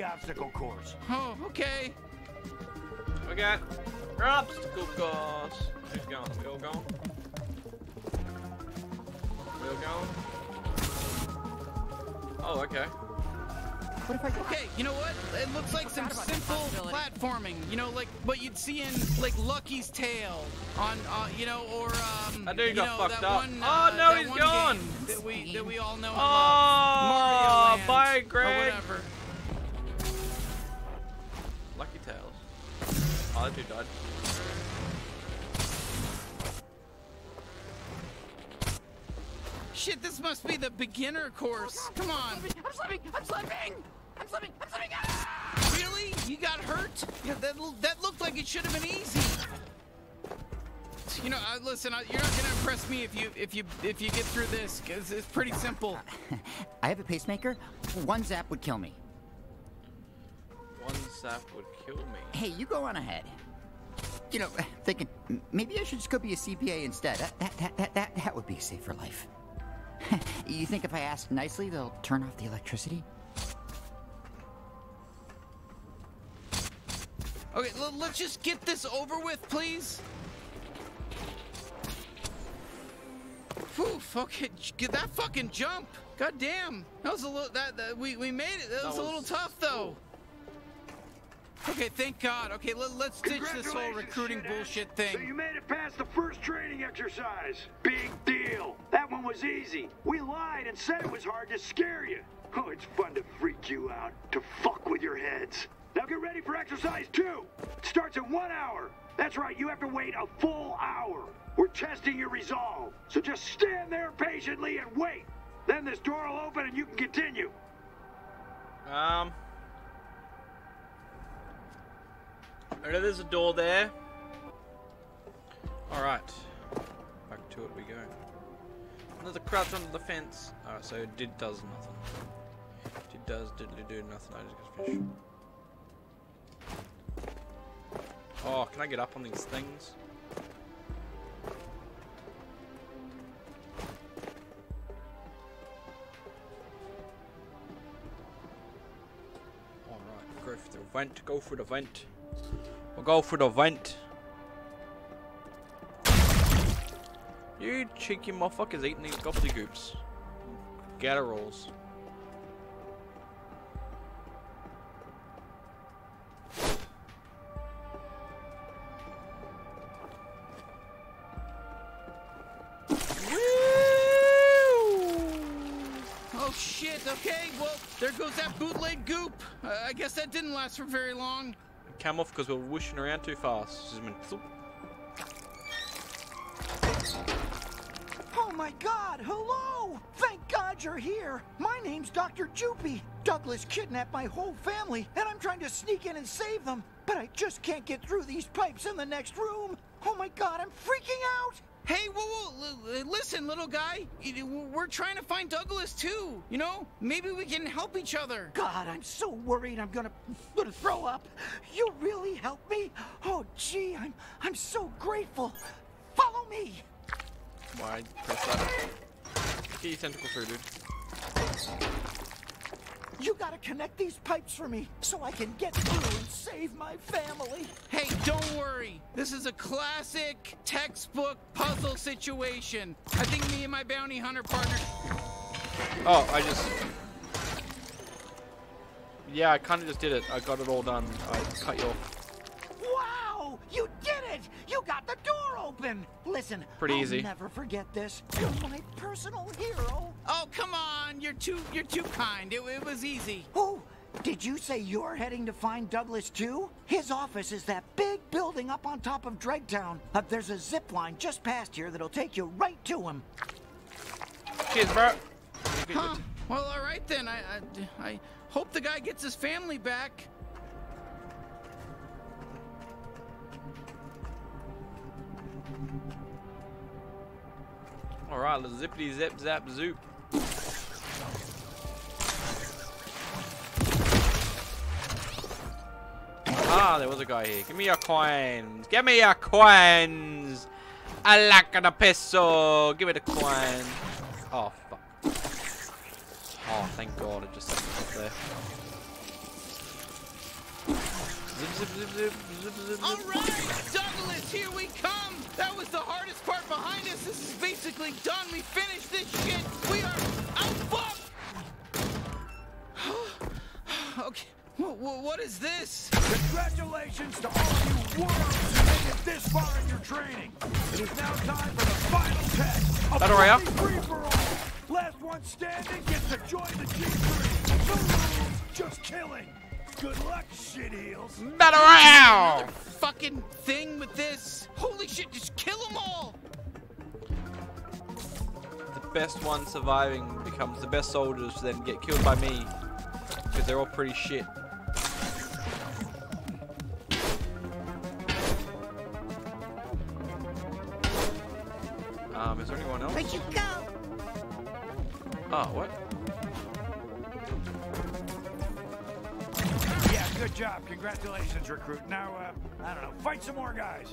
The obstacle course. Oh, okay. We got obstacle course. Who's going? We all going? We all going? Oh, okay. What if I Okay, you know what? It looks like some simple platforming. You know, like what you'd see in like Lucky's Tale on, uh, you know, or um, That dude you got know, fucked that up. One, Oh, uh, no, that he's one gone. game That we that we all know. Oh, love. Mario bye, Land, Greg. Or whatever. Oh, that dude died. Shit, this must be the beginner course. Come on. I'm slipping! I'm slipping! I'm slipping! I'm slipping! Really? You got hurt? Yeah, that that looked like it should have been easy. You know, uh, listen, uh, you're not gonna impress me if you if you if you get through this, cause it's pretty simple. I have a pacemaker. One zap would kill me. One zap would kill me. Hey, you go on ahead. You know, thinking maybe I should just go be a CPA instead. That that that that, that, that would be a safer life. you think if I ask nicely, they'll turn off the electricity? Okay, l- let's just get this over with, please. Phew, okay, get that fucking jump. God damn. That was a little, that, that we, we made it. That, That was, a little tough, though. Okay, thank God. Okay, let, let's ditch this whole recruiting shithead. bullshit So thing. you made it past the first training exercise. Big deal. That one was easy. We lied and said it was hard to scare you. Oh, it's fun to freak you out, to fuck with your heads. Now get ready for exercise two. It starts in one hour. That's right, you have to wait a full hour. We're testing your resolve. So just stand there patiently and wait. Then this door will open and you can continue. Um. I know there's a door there. Alright. Back to it we go. Another crouch under the fence. Alright, so it did does nothing. Did does diddly do nothing. I just got fish. Oh, can I get up on these things? Alright, go for the vent, go for the vent. We'll go for the vent. You cheeky motherfuckers eating these gobbledygoops. Gator rolls. Oh shit, okay, well, there goes that bootleg goop. Uh, I guess that didn't last for very long. Came off because we were whooshing around too fast. Oh my god, hello! Thank God you're here! My name's Dr. Jupy. Douglas kidnapped my whole family, and I'm trying to sneak in and save them, but I just can't get through these pipes in the next room. Oh my god, I'm freaking out! Hey, whoa, whoa, li- li- listen, little guy. We're trying to find Douglas too. You know, maybe we can help each other. God, I'm so worried I'm gonna gonna throw up. You really helped me? Oh gee, I'm I'm so grateful. Follow me. Why press that? Get your tentacle through, dude. You gotta connect these pipes for me so I can get through and save my family. Hey, don't worry. This is a classic textbook puzzle situation. I think me and my bounty hunter partner. Oh, I just. Yeah, I kind of just did it. I got it all done. I cut you off. Wow! You did it! You got the door open! Listen, Pretty I'll easy. never forget this. You're my personal hero. Oh, come on. You're too you're too kind. It, it was easy. Oh, did you say you're heading to find Douglas too? His office is that big building up on top of Dregtown. Uh, there's a zip line just past here that'll take you right to him. Cheers, bro. Huh? Well, all right then. I, I I hope the guy gets his family back. Alright, let's zippity zip zap zoop. Ah, there was a guy here. Give me your coins. Give me your coins. I like a peso. Give me the coin. Oh, fuck. Oh, thank God it just set me up there. Zip, zip, zip, zip, zip, zip, zip. All right, Douglas, here we come. That was the hardest part behind us. This is basically done. We finished this shit. We are out. Fuck. okay. wh- wh- what is this? Congratulations to all you worms who made it this far in your training. It is now time for the final test. A Battle Royale. bloody free-for-all. Last one standing gets to join the G3. No rules, just killing. Good luck, shit heels. Battle Royale! Another fucking thing with this. Holy shit! Just kill them all. The best one surviving becomes the best soldiers, then get killed by me. Because they're all pretty shit. Um, is there anyone else? Where'd you go? Oh, what? Good job. Congratulations, recruit. Now, uh, I don't know, fight some more guys.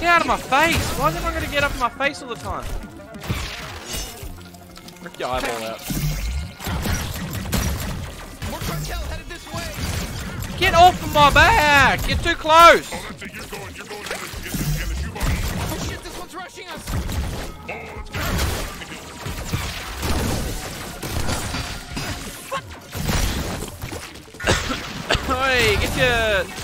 Get out of my face! Why is everyone gonna get up in my face all the time? Rip your eyeball out. Get off of my back! You're too close! Oh shit! This one's rushing us. Hey, get your...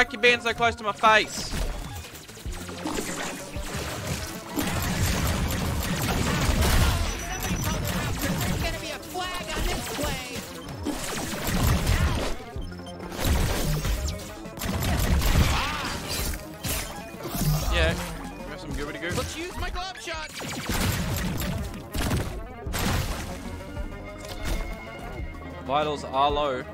like you being so close to my face. There's gonna be a flag on this play. Yeah, got some goobity goo. Let's use my glob shot. Vitals are low.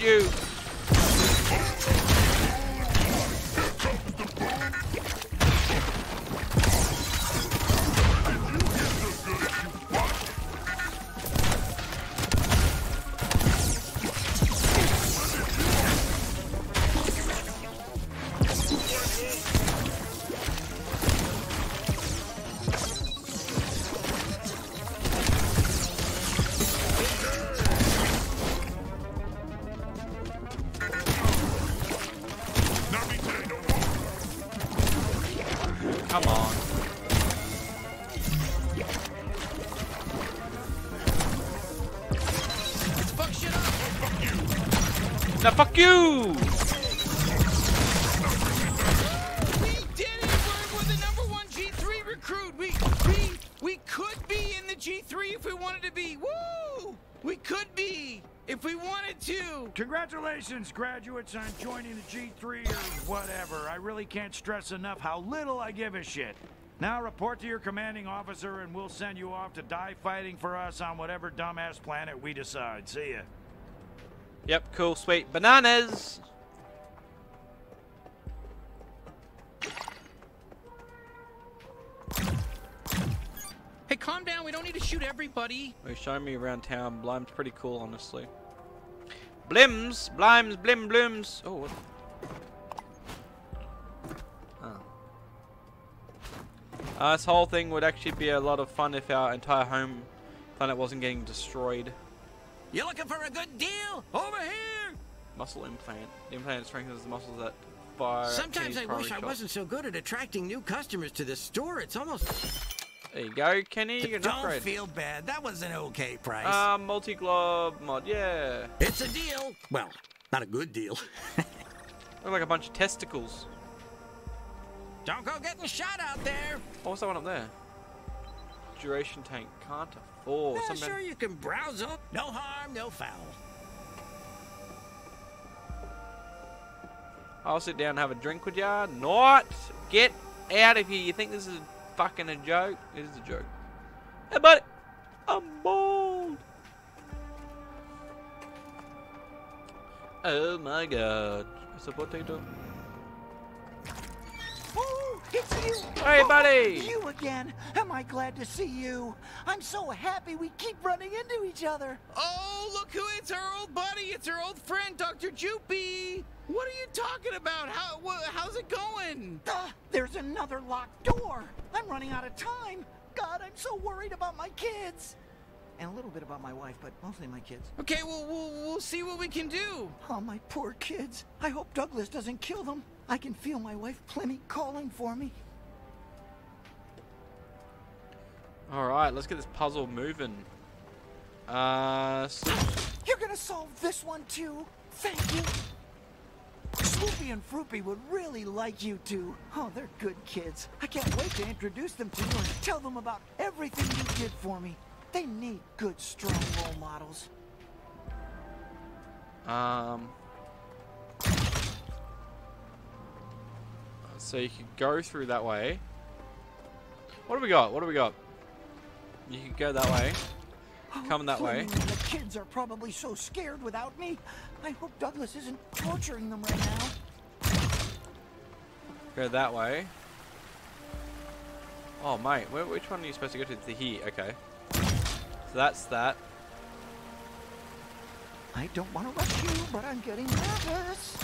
You. Graduates, on joining the G3 or whatever. I really can't stress enough how little I give a shit. Now report to your commanding officer and we'll send you off to die fighting for us on whatever dumbass planet we decide. See ya. Yep, cool, sweet. Bananas! Hey, calm down. We don't need to shoot everybody. They showing me around town. Blime's pretty cool, honestly. Blims! Blimes, blim, blims! Oh, what? Oh. Uh, this whole thing would actually be a lot of fun if our entire home planet wasn't getting destroyed. You looking for a good deal? Over here! Muscle implant. The implant strengthens the muscles that fire. Sometimes I wish primary I wasn't so good at attracting new customers to this store. It's almost. There you go, Kenny. You can Don't upgrade. feel bad. That was an okay price. Uh, multi-glob mod, yeah. it's a deal. Well, not a good deal. Look like a bunch of testicles. Don't go getting shot out there. Oh, what's that one up there? Duration tank. Can't afford. Yeah, sure, you can browse up. No harm, no foul. I'll sit down and have a drink with ya. Not. Get out of here. You think this is fucking a joke? It is a joke. Hey, buddy. I'm bald. Oh my god. It's a potato. Oh, it's you! Hey, Oh, buddy! You again! Am I glad to see you? I'm so happy we keep running into each other. Oh, look who it's our old buddy. It's our old friend, Dr. Jupy. What are you talking about? How wha how's it going? Ah, there's another locked door. I'm running out of time. God, I'm so worried about my kids. And a little bit about my wife, but mostly my kids. Okay, well, we'll we'll see what we can do. Oh, my poor kids. I hope Douglas doesn't kill them. I can feel my wife Plemmy calling for me. Alright, let's get this puzzle moving. Uh, s- You're gonna solve this one too. Thank you. Swoopy and Froopy would really like you two. Oh, they're good kids. I can't wait to introduce them to you and tell them about everything you did for me. They need good, strong role models. Um. So you could go through that way. What do we got? What do we got? You can go that way. Come that way. The kids are probably so scared without me. I hope Douglas isn't torturing them right now. Go that way. Oh, mate. Where, which one are you supposed to go to? The heat, Okay. So that's that. I don't want to rush you, but I'm getting nervous.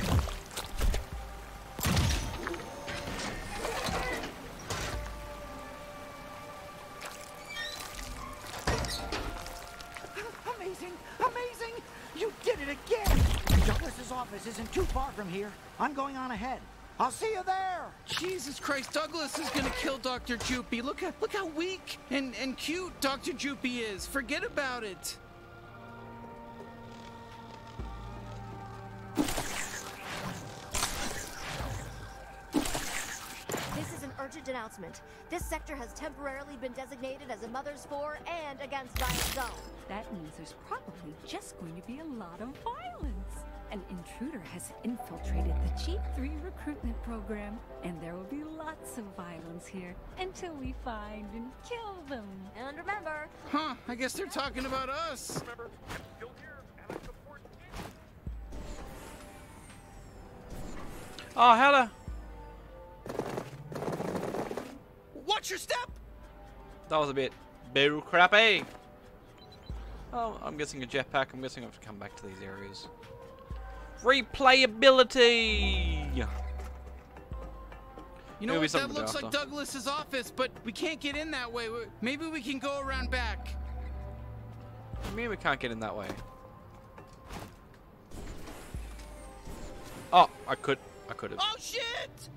Amazing! Amazing! You did it again! Douglas's office isn't too far from here. I'm going on ahead. I'll see you there! Jesus Christ, Douglas is gonna kill Dr. Jupy. Look at look how weak and, and cute Dr. Jupy is. Forget about it. This is an urgent announcement. This sector has temporarily been designated as a Mother's For and Against Violence Zone. That means there's probably just going to be a lot of violence. An intruder has infiltrated the G3 recruitment program, and there will be lots of violence here until we find and kill them. And remember, Huh, I guess they're talking about us. Oh, hello. Watch your step! That was a bit bit crappy. Oh, I'm guessing a jetpack. I'm guessing I have to come back to these areas. Replayability! You know Maybe what? That looks do like after. Douglas's office, but we can't get in that way. Maybe we can go around back. I mean, we can't get in that way. Oh, I could. I could have. Oh shit!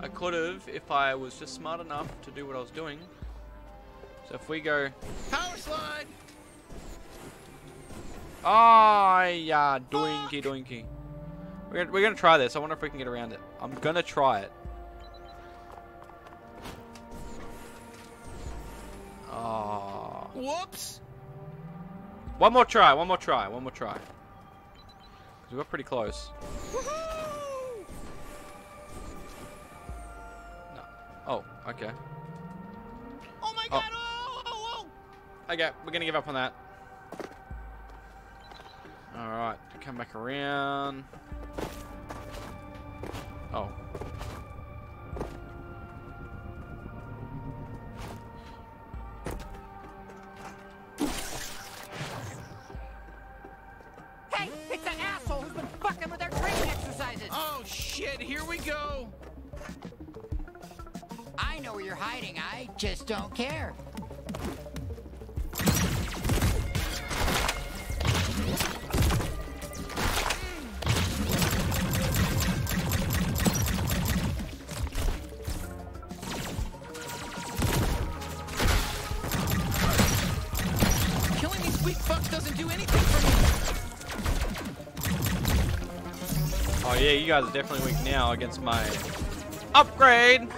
I could have if I was just smart enough to do what I was doing. So if we go. Power slide! Ah, yeah, doinky doinky. We're gonna, we're gonna try this. I wonder if we can get around it. I'm gonna try it. Ah. Whoops! One more try. One more try. One more try. 'Cause we got pretty close. No. Oh, okay. Oh my Oh. god! Oh, oh, Okay, we're gonna give up on that. Alright, come back around. Oh. Hey, it's that asshole who's been fucking with our training exercises. Oh shit! Here we go. I know where you're hiding. I just don't care. Yeah, you guys are definitely weak now against my upgrade.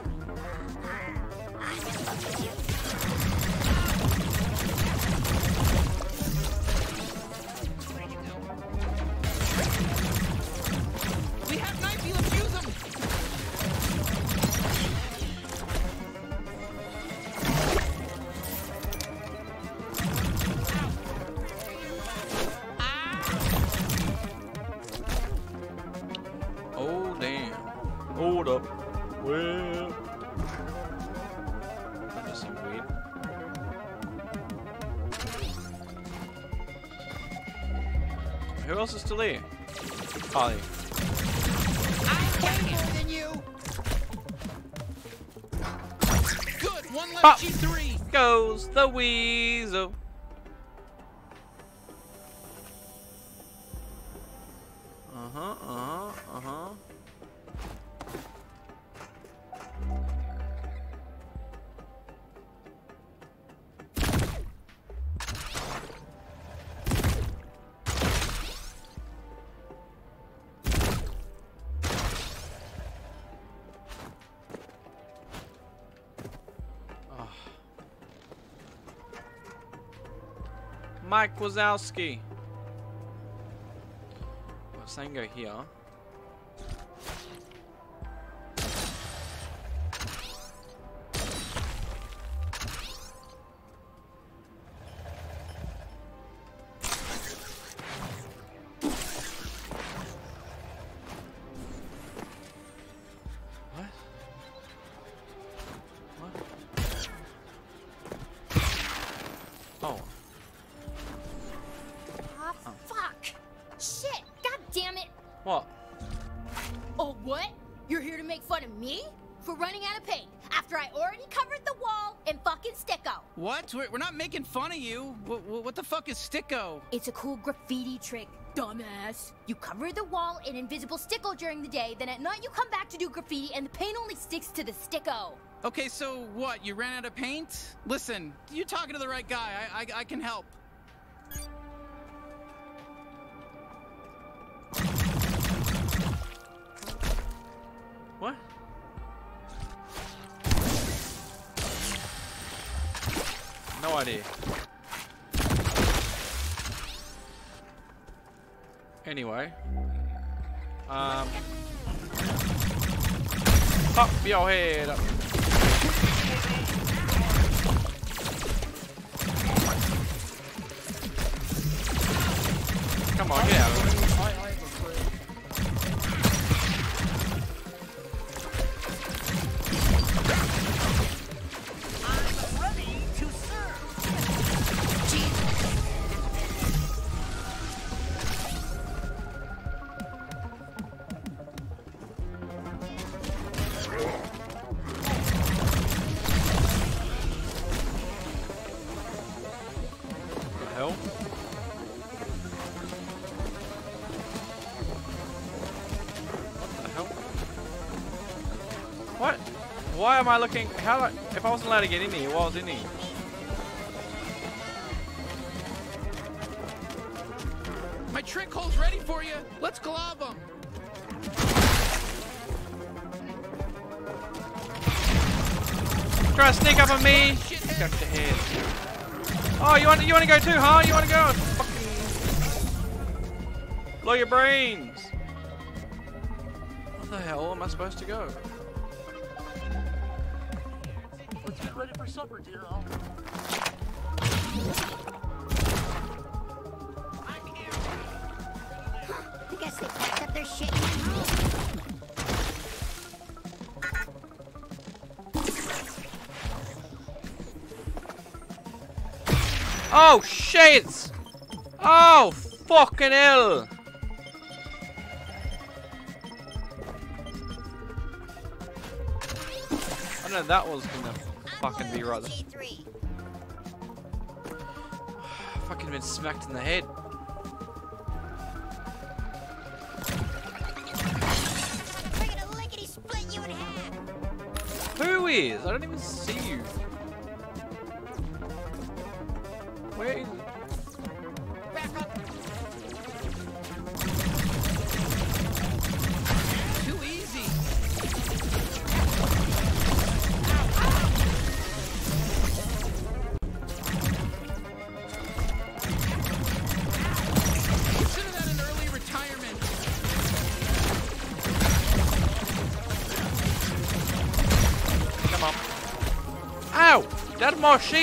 Hold up. Well. Just seemed. Who else is still here? Holly. Way more than you. Good. One left. G3. Goes the weasel. Mike Wazowski. Well, saying go here. Of you. What, what the fuck is sticko? It's a cool graffiti trick, dumbass. You cover the wall in invisible sticko during the day, then at night you come back to do graffiti and the paint only sticks to the sticko. Okay, so what? You ran out of paint? Listen, you're talking to the right guy. I, I, I can help. What? No idea. Anyway. Um. Pop your head up. Come on, get out of it. Why am I looking? How? If I wasn't allowed to get in here, why was in here? My trick hole's ready for you. Let's glob them. Try to sneak up on me. Got head. Oh, you want to you want to go too, huh? You want to go? Fucking blow your brains. Where the hell am I supposed to go? Supper, dear. I'll... Oh shit! Oh fucking hell! I know that was gonna fucking be right. there. fucking been smacked in the head. Who is? I don't even see you.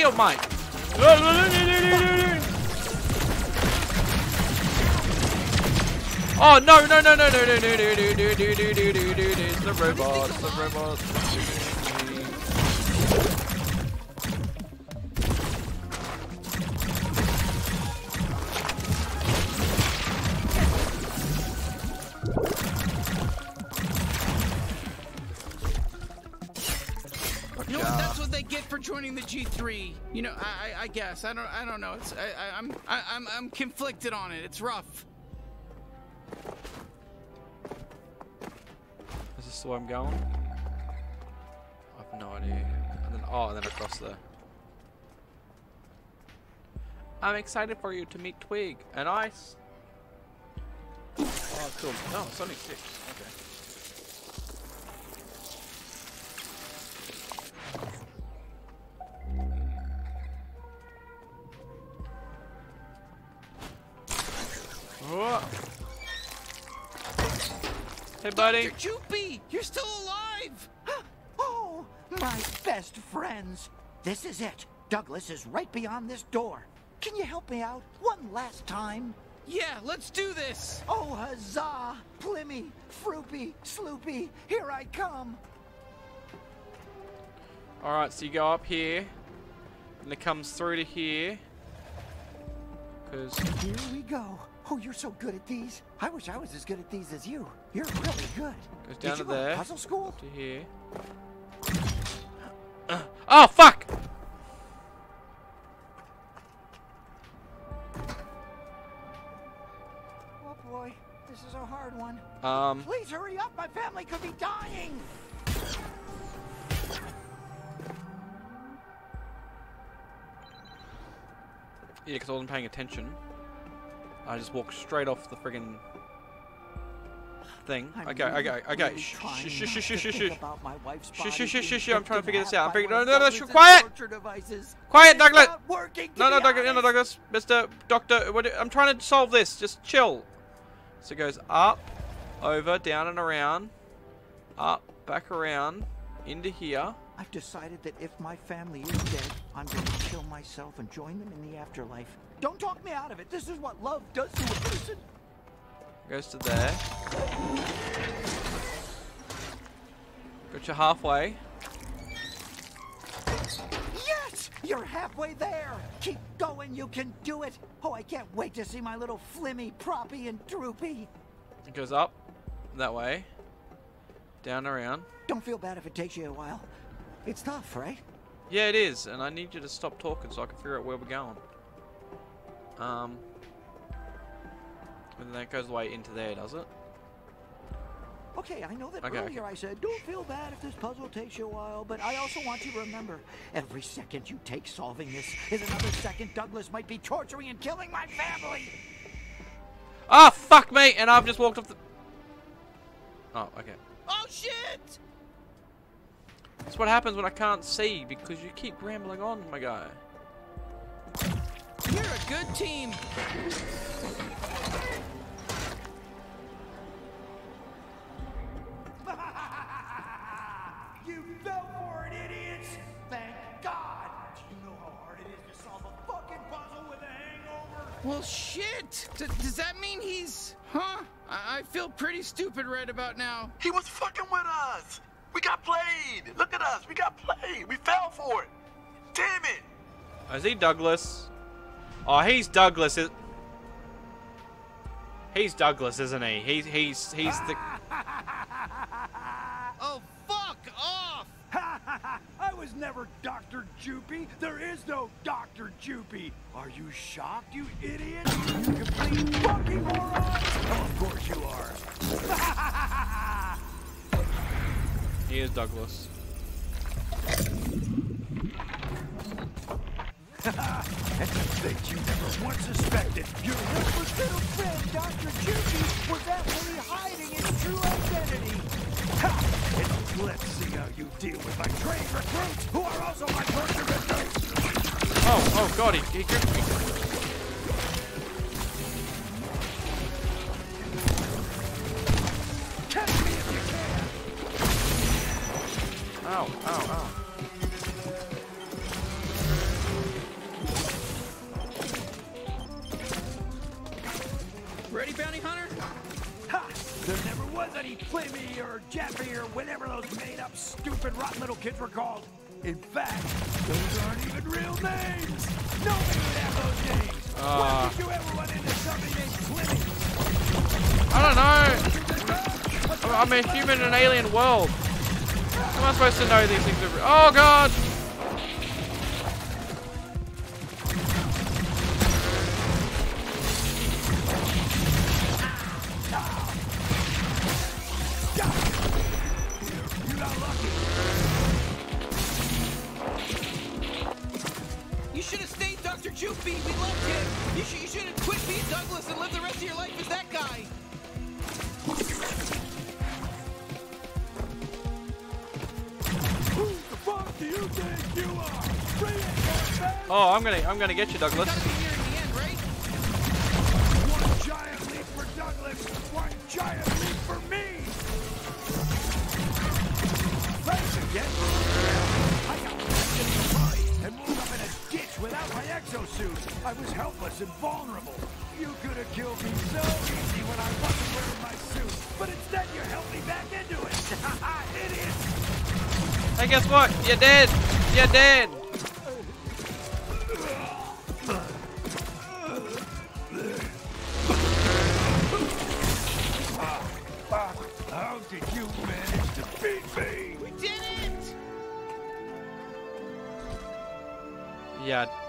Shield, mate. Oh no no no no no no no no no no no no no no no no It's the robot, it's the robot. guess. I don't. I don't know. It's. I, I'm. I, I'm. I'm conflicted on it. It's rough. Is this the way I'm going? I have no idea. And then oh, and then across there. I'm excited for you to meet Twig and Ice. Oh, cool. No, Sonic 6. Buddy. Dr. Joopy, you're still alive. Oh, my best friends. This is it. Douglas is right beyond this door. Can you help me out one last time? Yeah, let's do this. Oh, huzzah! Plimmy, Froopy, Sloopy, here I come. Alright, so you go up here, and it comes through to here. Because Here we go. Oh, you're so good at these. I wish I was as good at these as you. You're really good. goes Did down you to there. puzzle school? up to here. Uh, oh, fuck! Oh boy, this is a hard one. Um, Please hurry up. My family could be dying. yeah, because I wasn't paying attention. I just walked straight off the friggin' thing. I'm Okay, really, okay, okay. Shh, shh, shh, shh, shh, shh. about my wife's Shh, shh, shh, shh, shh. I'm trying to figure this out. I'm figuring. No, no, no, sh- quiet! Quiet, Douglas! not working, to No, no, Douglas, no, no. Douglas. Mr. Doctor, what, I'm trying to solve this. Just chill. So it goes up, over, down and around, up, back around, into here. I've decided that if my family is dead, I'm going to kill myself and join them in the afterlife. Don't talk me out of it. This is what love does to a person. Goes to there. Got you halfway. Yes! You're halfway there! Keep going, you can do it! Oh, I can't wait to see my little flimmy, proppy, and droopy! It goes up that way, down around. Don't feel bad if it takes you a while. It's tough, right? Yeah, it is, and I need you to stop talking so I can figure out where we're going. Um, and then that goes way into there, does it? Okay, I know that Okay, earlier I said, don't feel bad if this puzzle takes you a while, but I also want you to remember, every second you take solving this is another second Douglas might be torturing and killing my family! Ah, fuck me! And I've just walked off the. Oh, okay. Oh shit! That's what happens when I can't see because you keep rambling on, my guy. You're a good team. Shit. D- does that mean he's? Huh? I-, I feel pretty stupid right about now. He was fucking with us. We got played. Look at us. We got played. We fell for it. Damn it. Oh, is he Douglas? Oh, he's Douglas. Is he's Douglas, isn't he? He's he's he's the. Oh, fuck off! I was never Dr. Jupy. There is no Dr. Jupy. Are you shocked, you idiot? You complete fucking moron! Oh, of course you are. He is Douglas. and to think you never once suspected your helpless Little friend, Dr. Jupy, was actually hiding his true identity! Let's see how you deal with my trained recruits, who are also my torture! Oh, oh god, he, he you can! Ow, ow, ow. Never was any Flimmy or Jeffy or whatever those made-up, stupid, rotten little kids were called. In fact, those aren't even real names. Nobody would have those names. Ah. when did you ever run into somebody named Flimmy? I don't know. I'm I'm a human in an alien world. How am I supposed to know these things? Are... Oh god! Have stayed Dr. Jupy. We loved him. You should, you should have quit being Douglas and lived the rest of your life as that guy. Who the fuck do you think you are? Bring! Oh, I'm gonna I'm gonna get you, Douglas. Gotta be here in the end, right? One giant leap for Douglas, one giant I was helpless and vulnerable. You could have killed me so easy when I wasn't wearing my suit, but instead you helped me back into it. Idiot! Hey, guess what? You're dead. You're dead.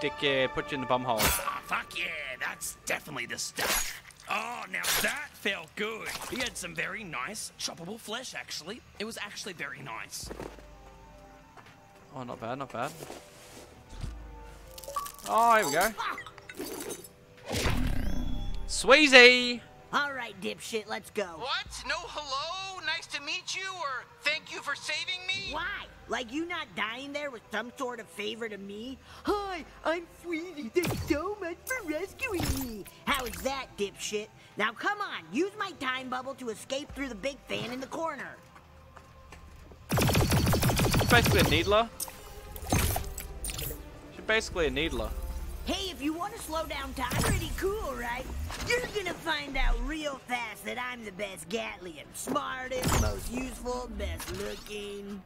Yeah, dickhead. Put you in the bum hole. Ah, fuck yeah, that's definitely the stuff. Oh, now that felt good. He had some very nice choppable flesh, actually. It was actually very nice. Oh, not bad, not bad. Oh, here we go. Sweezy! All right, dipshit, let's go. What? No hello? Nice to meet you? Or thank you for saving me? Why? Like you not dying there was some sort of favor to me? Hi, I'm Sweezy. Thanks so much for rescuing me. How is that, dipshit. Now come on, use my time bubble to escape through the big fan in the corner. She's basically a needler. She's basically a needler. Hey, if you want to slow down time, pretty cool, right? You're gonna find out real fast that I'm the best Gatlian. Smartest, most useful, best looking.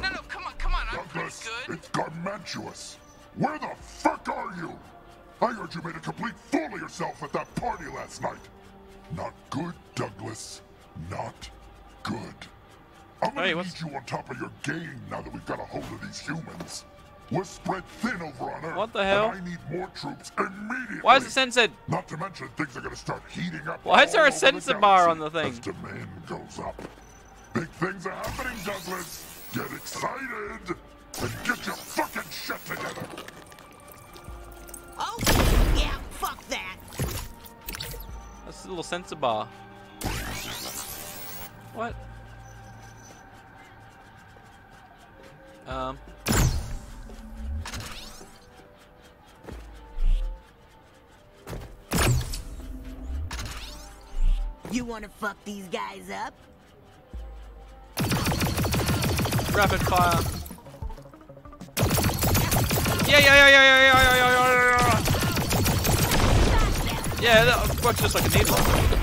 No, no, come on, come on. I'm pretty good. it's Garmantuous. Where the fuck are you? I heard you made a complete fool of yourself at that party last night. Not good, Douglas. Not good. I'm gonna Hey, need you on top of your game now that we've got a hold of these humans. We're spread thin over on Earth. What the hell? And I need more troops immediately. Why is it censored? Not to mention things are gonna start heating up. Why is there a over the censor bar on galaxy the As thing? demand goes up. Big things are happening, Douglas. Get excited and get your fucking shit together. Oh, yeah, fuck that. That's a little sensor bar. What? Um. You wanna fuck these guys up? Rapid fire. Yeah, yeah, yeah, yeah, yeah, yeah, yeah, yeah, yeah, yeah. Yeah, that works just like a needle.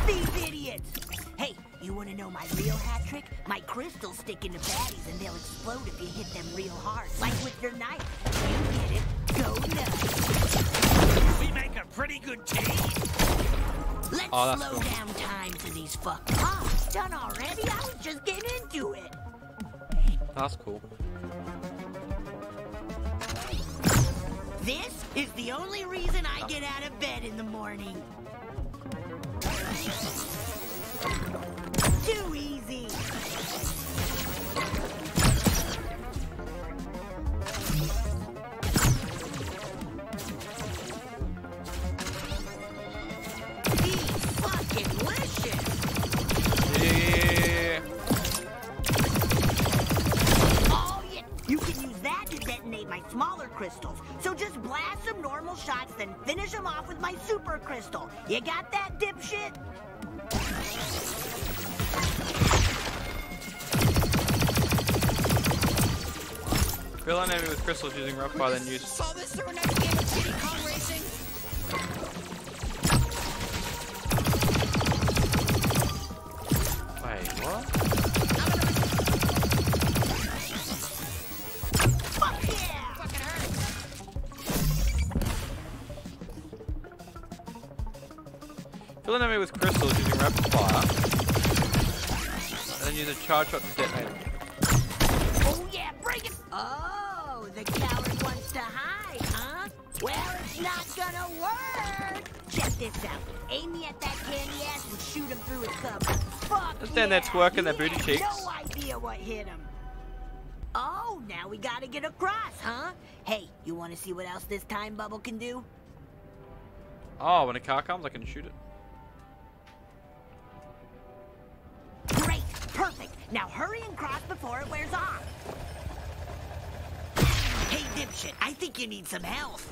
These idiots! Hey, you wanna know my real hat trick? My crystals stick into baddies and they'll explode if you hit them real hard, like with your knife. You get it? Go nuts! We make a pretty good team. Let's Oh, slow cool. down time to these fuck. Oh, done already? I was just getting into it. That's cool. This is the only reason I get out of bed in the morning. Too easy. My smaller crystals. So just blast some normal shots, then finish them off with my super crystal. You got that, dipshit? Fill an enemy with crystals using rough fire, then use. Saw this through a next game of Diddy Kong Racing? Wait, what? Fill an enemy with crystals using rapid fire, and then use a charge shot to detonate it. Oh, yeah, bring it! Oh, the coward wants to hide, huh? Well, it's not gonna work! Check this out. Aim me at that candy ass and shoot him through his cover. Fuck Just stand there twerking their booty cheeks. no idea what hit him. Oh, now we gotta get across, huh? Hey, you wanna see what else this time bubble can do? Oh, when a car comes, I can shoot it. Perfect. Now hurry and cross before it wears off. Hey, dipshit, I think you need some health.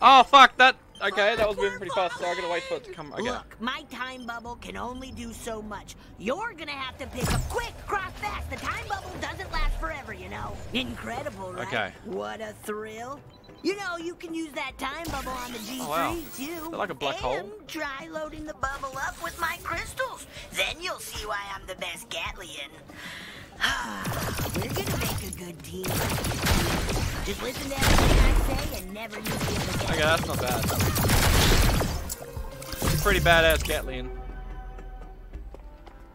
Oh, fuck, that. Okay, that was moving pretty fast, so I gotta wait for it to come. Okay. Look, my time bubble can only do so much. You're gonna have to pick up quick, cross fast. The time bubble doesn't last forever, you know. Incredible, right? Okay. What a thrill. You know, you can use that time bubble on the G3 Oh, wow. too. Like a black and hole? try loading the bubble up with my crystals. Then you'll see why I'm the best Gatlian. We're gonna make a good team. Just listen to everything I say and never use other. Okay, that's not bad. She's Pretty badass Gatlian.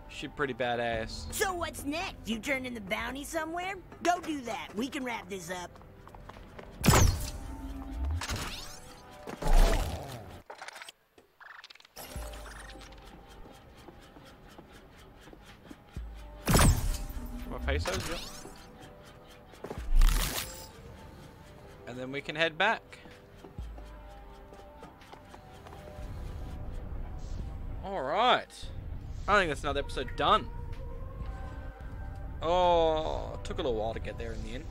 She pretty badass. So what's next? You turn in the bounty somewhere? Go do that. We can wrap this up. Think that's another episode done. Oh, took a little while to get there in the end.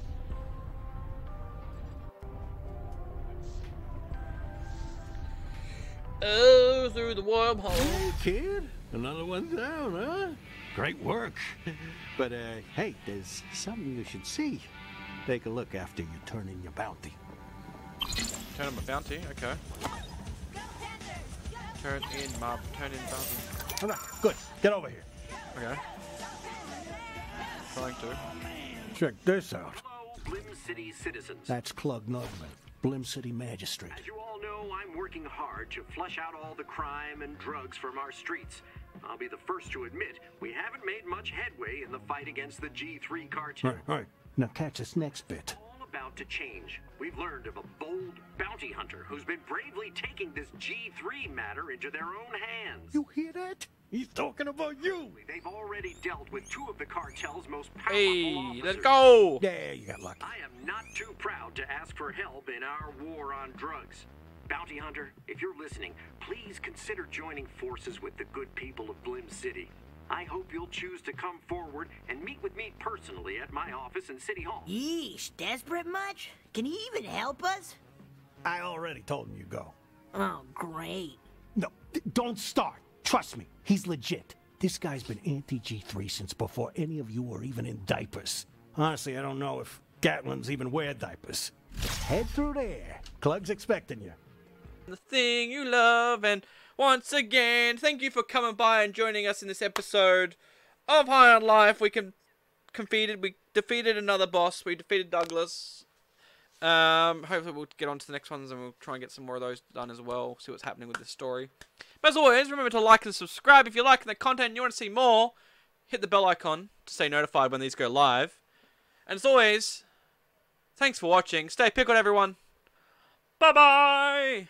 Oh, through the wormhole. Hey, kid. Another one down, huh? Great work. But, uh, hey, there's something you should see. Take a look after you turn in your bounty. Turn in my bounty, okay. Turn in my turn in bounty. All right, good. Get over here. Okay. Trying to. Check this out. Blim City citizens. That's Clug Nugman, Blim City Magistrate. As you all know, I'm working hard to flush out all the crime and drugs from our streets. I'll be the first to admit we haven't made much headway in the fight against the G3 cartel. Right, right. Now catch this next bit. All about to change. We've learned of a bold bounty hunter who's been bravely taking this G3 matter into their own hands. You hear that? He's talking about you. They've already dealt with two of the cartel's most powerful Hey, officers. let's go. Yeah, you got lucky. I am not too proud to ask for help in our war on drugs. Bounty Hunter, if you're listening, please consider joining forces with the good people of Blim City. I hope you'll choose to come forward and meet with me personally at my office in City Hall. Yeesh, desperate much? Can he even help us? I already told him you go. Oh, great. No, don't start. Trust me, he's legit. This guy's been anti G3 since before any of you were even in diapers. Honestly, I don't know if Gatlins even wear diapers. Head through there. Clug's expecting you. the thing you love. And once again, thank you for coming by and joining us in this episode of High on Life. We can defeated we defeated another boss. We defeated Douglas. Um, hopefully we'll get on to the next ones and we'll try and get some more of those done as well. See what's happening with this story. As always, remember to like and subscribe if you're liking the content and you want to see more. Hit the bell icon to stay notified when these go live. And as always, thanks for watching. Stay pickled, everyone. Bye bye.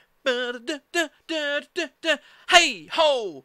Hey ho!